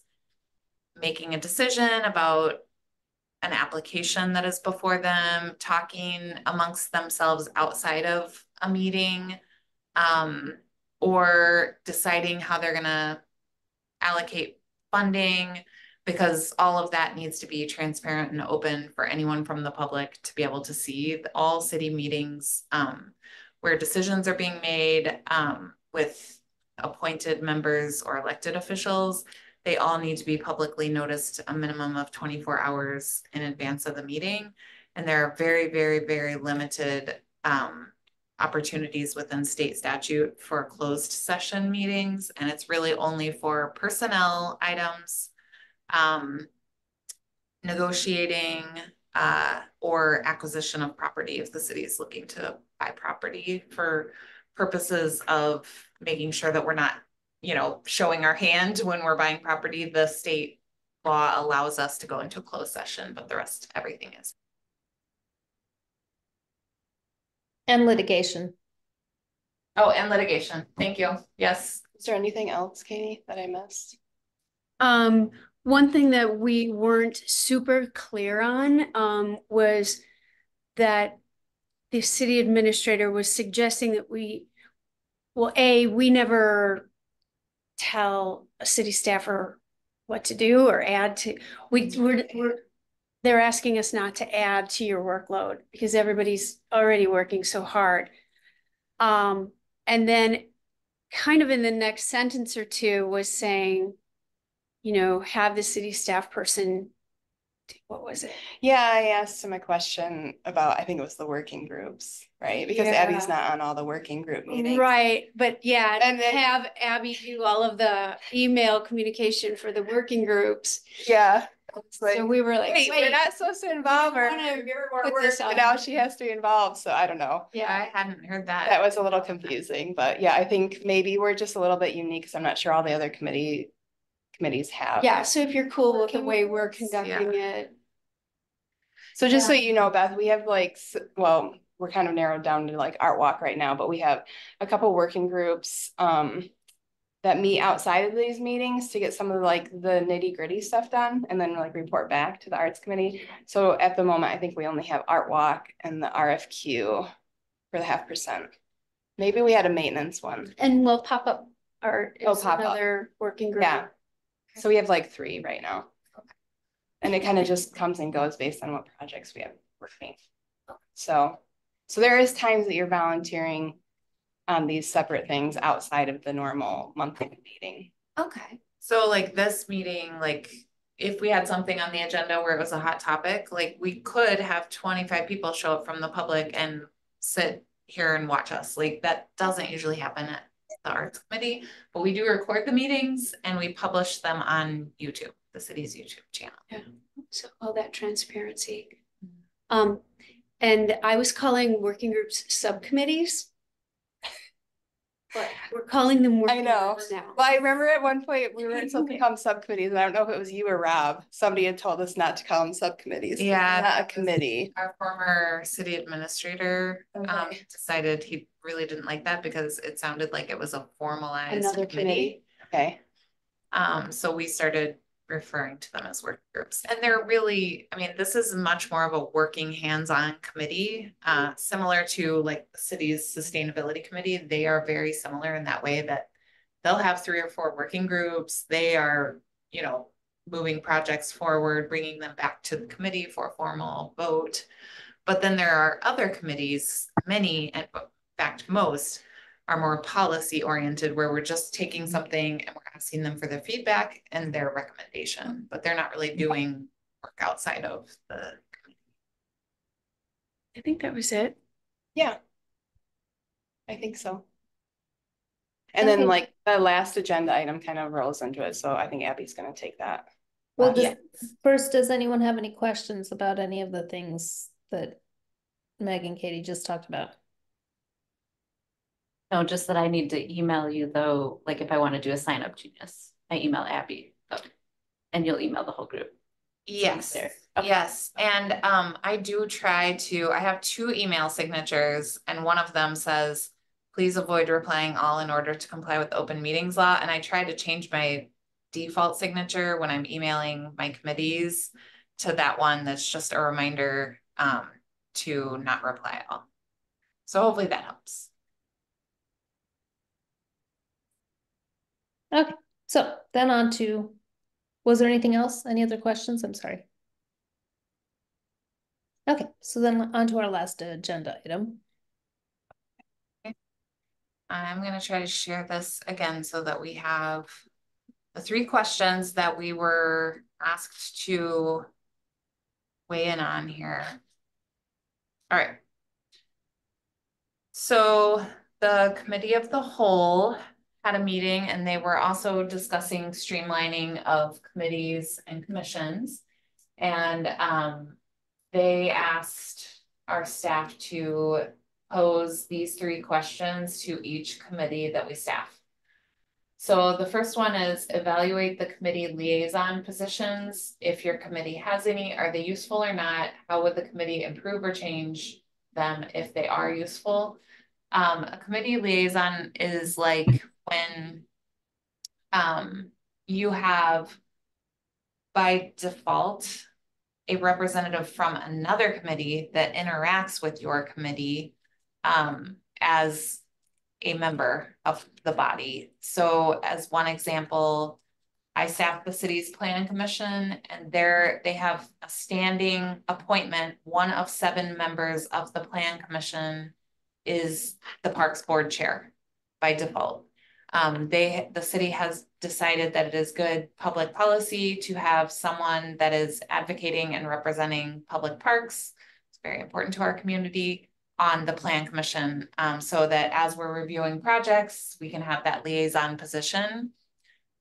S3: making a decision about an application that is before them, talking amongst themselves outside of a meeting. Um, or deciding how they're gonna allocate funding. Because all of that needs to be transparent and open for anyone from the public to be able to see all city meetings, um. Where decisions are being made, um, with appointed members or elected officials they all need to be publicly noticed a minimum of twenty-four hours in advance of the meeting. And there are very, very, very limited um opportunities within state statute for closed session meetings, and it's really only for personnel items. Um, negotiating uh or acquisition of property if the city is looking to buy property for purposes of making sure that we're not you know, showing our hand when we're buying property, the state law allows us to go into a closed session, but the rest, everything is.
S1: And litigation.
S3: Oh, and litigation. Thank you. Yes.
S5: Is there anything else, Katie, that I missed?
S6: Um, one thing that we weren't super clear on, um, was that the city administrator was suggesting that we, well, A, we never tell a city staffer what to do or add to, we, we're, we're, they're asking us not to add to your workload because everybody's already working so hard. Um, and then kind of in the next sentence or two was saying, you know, have the city staff person, what was it?
S5: Yeah, I asked him a question about, I think it was the working groups, right? Because Abby's not on all the working group meetings.
S6: Right, but yeah,
S5: And then-
S6: have Abby do all of the email communication for the working groups.
S5: Yeah. Like,
S6: So we were like,
S5: wait, we're not supposed to involve her.
S6: wanna
S5: Give her more
S6: put
S5: work,
S6: this
S5: but now she has to be involved, so I don't know.
S3: Yeah, I hadn't heard that.
S5: That was a little confusing, but yeah, I think maybe we're just a little bit unique, because I'm not sure all the other committee committees have.
S6: yeah, so if you're cool with the way we're
S5: groups,
S6: conducting it.
S5: So just so you know, Beth, we have like, s- well, we're kind of narrowed down to like Art Walk right now, but we have a couple working groups um that meet outside of these meetings to get some of like the nitty gritty stuff done and then like report back to the Arts Committee. So at the moment, I think we only have Art Walk and the RFQ for the half percent. Maybe we had a maintenance one.
S6: And we'll pop up our,
S5: Oh,
S6: is
S5: pop up.
S6: another working group.
S5: Yeah. So we have like three right now. And it kind of just comes and goes based on what projects we have working. So, so there is times that you're volunteering on these separate things outside of the normal monthly meeting.
S3: Okay. So like this meeting, like if we had something on the agenda where it was a hot topic, like we could have twenty-five people show up from the public and sit here and watch us. Like that doesn't usually happen at the arts committee, but we do record the meetings and we publish them on YouTube, the city's YouTube channel. Yeah.
S6: So all that transparency. Um, and I was calling working groups subcommittees. But we're calling them.
S5: I
S6: working
S5: know.
S6: groups Now.
S5: Well, I remember at one point we were supposed to call them subcommittees, and I don't know if it was you or Rob. Somebody had told us not to call them subcommittees.
S3: Yeah,
S5: Not a committee.
S3: Our former city administrator um decided he really didn't like that because it sounded like it was a formalized
S6: Another
S3: committee.
S6: committee.
S5: Okay.
S3: Um, so we started referring to them as work groups and they're really, I mean, this is much more of a working hands-on committee. Uh, similar to like the city's sustainability committee, they are very similar in that way that they'll have three or four working groups. They are, you know, moving projects forward, bringing them back to the committee for a formal vote. But then there are other committees, many, and in fact, most are more policy oriented where we're just taking something and we're asking them for their feedback and their recommendation, but they're not really doing work outside of the.
S6: I think that was it.
S5: Yeah. I think so. And
S1: Okay.
S5: then like the last agenda item kind of rolls into it, so I think Abby's gonna take that.
S1: Well,
S5: Uh,
S1: does-
S5: yeah.
S1: first, does anyone have any questions about any of the things that Meg and Katie just talked about?
S4: No, just that I need to email you though, like if I want to do a SignUpGenius, I email Abby. oh, And you'll email the whole group.
S3: Yes,
S4: there. Okay.
S3: yes, and um, I do try to, I have two email signatures and one of them says. Please avoid replying all in order to comply with open meetings law, and I try to change my default signature when I'm emailing my committees. To that one that's just a reminder um to not reply all. So hopefully that helps.
S1: Okay, so then on to, was there anything else? Any other questions? I'm sorry. Okay, so then on to our last agenda item.
S3: I'm gonna try to share this again so that we have the three questions that we were asked to weigh in on here. All right. So the committee of the whole had a meeting and they were also discussing streamlining of committees and commissions. And um, they asked our staff to pose these three questions to each committee that we staff. So the first one is evaluate the committee liaison positions. If your committee has any, are they useful or not? How would the committee improve or change them if they are useful? Um, a committee liaison is like when um, you have by default a representative from another committee that interacts with your committee um, as a member of the body. So as one example, I staff the city's planning commission and there they have a standing appointment. One of seven members of the plan commission is the Parks Board Chair by default. Um, they, the city has decided that it is good public policy to have someone that is advocating and representing public parks. It's very important to our community on the plan commission, um, so that as we're reviewing projects, we can have that liaison position.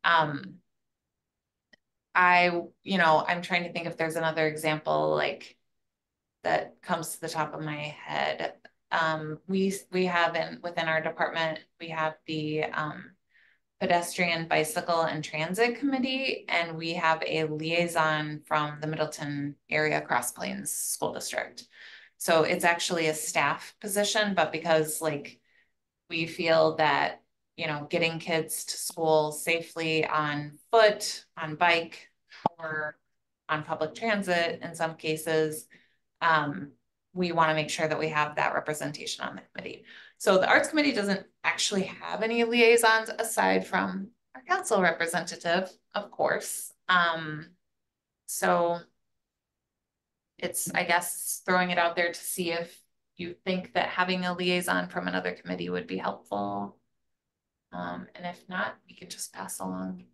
S3: Um, I, you know, I'm trying to think if there's another example like that comes to the top of my head. Um, we, we have in, within our department, we have the, um, pedestrian, bicycle and transit committee, and we have a liaison from the Middleton Area Cross Plains School District. So it's actually a staff position, but because like we feel that, you know, getting kids to school safely on foot, on bike, or on public transit in some cases, um, we want to make sure that we have that representation on the committee. So the Arts Committee doesn't actually have any liaisons aside from our council representative, of course. Um, so it's, I guess, throwing it out there to see if you think that having a liaison from another committee would be helpful. Um, and if not, we can just pass along.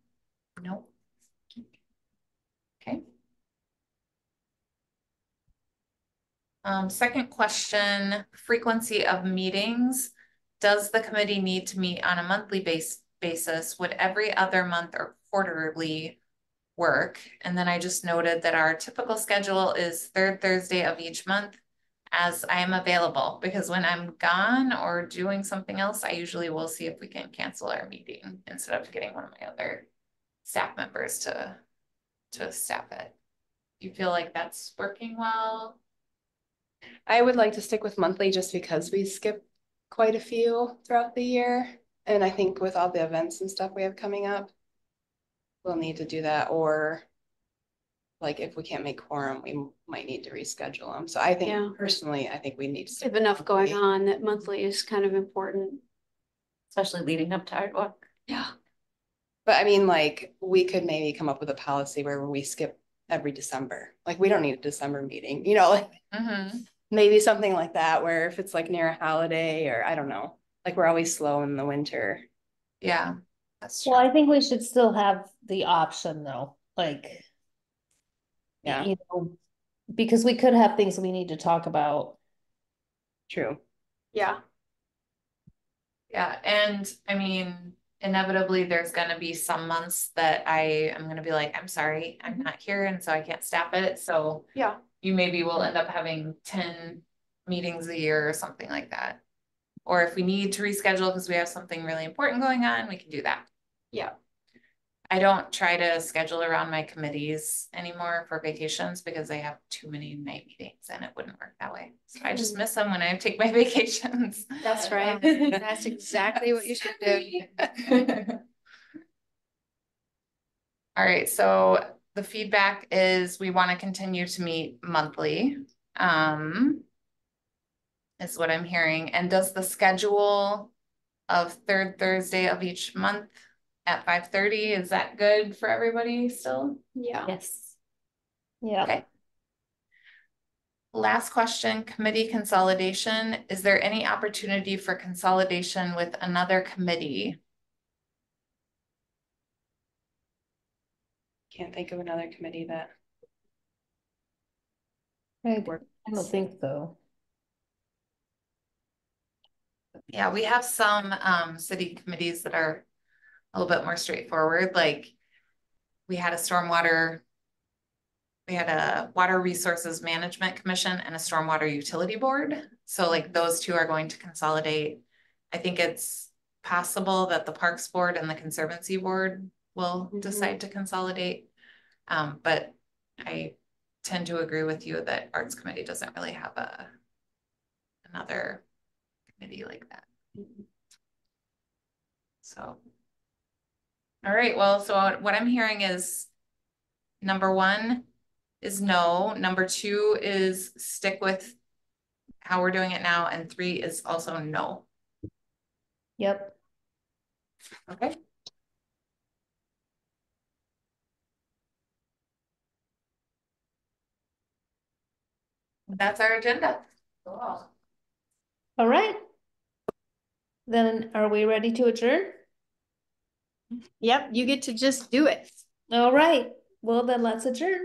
S3: Nope. Okay. Um, second question, frequency of meetings. Does the committee need to meet on a monthly base basis? Would every other month or quarterly work? And then I just noted that our typical schedule is third Thursday of each month as I am available, because when I'm gone or doing something else, I usually will see if we can cancel our meeting instead of getting one of my other staff members to, to staff it. You feel like that's working well?
S5: I would like to stick with monthly just because we skip quite a few throughout the year. And I think with all the events and stuff we have coming up, we'll need to do that or like if we can't make quorum, we might need to reschedule them. So I
S6: Yeah.
S5: think personally, I think we need to.
S6: We
S5: stick
S6: have enough going
S5: monthly.
S6: on that monthly is kind of important.
S4: Especially leading up to Art Walk.
S5: Yeah. But I mean, like, we could maybe come up with a policy where we skip every December. Like, we don't need a December meeting, you know, like [laughs]
S3: Mm-hmm.
S5: maybe something like that where if it's like near a holiday or I don't know, like we're always slow in the winter.
S3: Yeah. That's
S1: Well. I think we should still have the option though, like.
S5: Yeah.
S1: You know, because we could have things we need to talk about.
S5: True.
S6: Yeah.
S3: Yeah, and I mean, inevitably, there's gonna be some months that I am gonna be like, I'm sorry, I'm mm-hmm. not here, and so I can't staff it, so.
S6: Yeah.
S3: You maybe will end up having ten meetings a year or something like that. Or if we need to reschedule because we have something really important going on, we can do that.
S6: Yeah.
S3: I don't try to schedule around my committees anymore for vacations because I have too many night meetings and it wouldn't work that way. So I just miss them when I take my [laughs] vacations.
S6: That's right. That's exactly what you should do. [laughs]
S3: All right, so the feedback is we want to continue to meet monthly. Um. Is what I'm hearing. And does the schedule of third Thursday of each month at five thirty, is that good for everybody still?
S6: Yeah.
S4: Yes.
S1: Yeah.
S3: Okay. Last question, committee consolidation. Is there any opportunity for consolidation with another committee?
S5: Can't think of another committee that.
S1: I I don't think so.
S3: Yeah, we have some um city committees that are a little bit more straightforward, like we had a stormwater. We had a Water Resources Management Commission and a Stormwater Utility Board. So like those two are going to consolidate. I think it's possible that the Parks Board and the Conservancy Board will
S6: Mhm.
S3: decide to consolidate. Um, but I tend to agree with you that Arts Committee doesn't really have a another committee like that. So. All right, well, so what I'm hearing is number one is no, number two is stick with how we're doing it now, and three is also no.
S1: Yep.
S3: Okay. That's our agenda. Cool.
S1: All right. Then are we ready to adjourn?
S6: Yep, you get to just do it.
S1: All right. Well, then let's adjourn.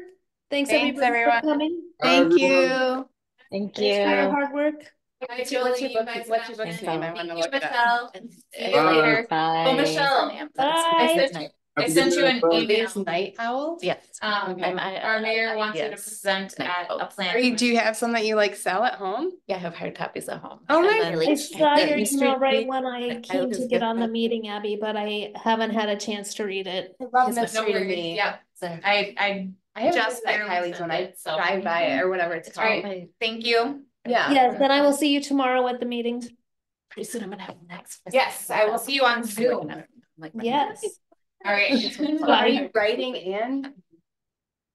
S1: Thanks
S3: Thanks,
S1: everybody for
S3: everyone.
S1: coming.
S6: Thank
S7: everyone.
S6: you.
S8: Thank
S1: Thanks for your
S8: you.
S1: hard work.
S5: What's your book, what's your book's name? I wanna look it up.
S3: Michelle. See you later.
S8: Bye.
S3: Oh, Michelle. I
S1: Bye.
S3: Sent, I sent you an email.
S4: Night owls? Yes.
S3: Um,
S4: I'm- I-
S3: our mayor wants you to
S4: yes.
S3: present at a
S4: Night
S3: plan.
S5: Are you- Do you have some that you like sell at home?
S4: Yeah, I have hard copies at home.
S5: Oh,
S4: And
S5: nice.
S4: then-
S1: I saw your
S4: Mystery
S1: email right
S4: Week,
S1: when I
S4: I
S1: came
S4: was
S1: to get on the
S4: good.
S1: meeting, Abby, but I haven't had a chance to read it.
S5: I love
S4: It's my
S5: mystery to me.
S3: Yeah,
S4: So-
S3: I, I,
S5: I have
S3: Just
S5: just that
S3: barely
S5: Kylie's when
S3: sent
S5: I
S3: it, so-
S5: drive by it or whatever it's
S3: It's all right.
S5: called.
S4: My-
S3: thank you.
S5: Yeah.
S1: Yes, then I will see you tomorrow at the meeting.
S4: Pretty soon I'm gonna have the next.
S3: Yes, I will see you on Zoom.
S4: Like, my-
S1: Yes.
S3: All right. [laughs]
S5: Are you writing and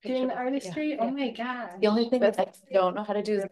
S5: doing the
S4: Yeah.
S5: artistry? Oh my god.
S4: The only thing that I don't know how to do is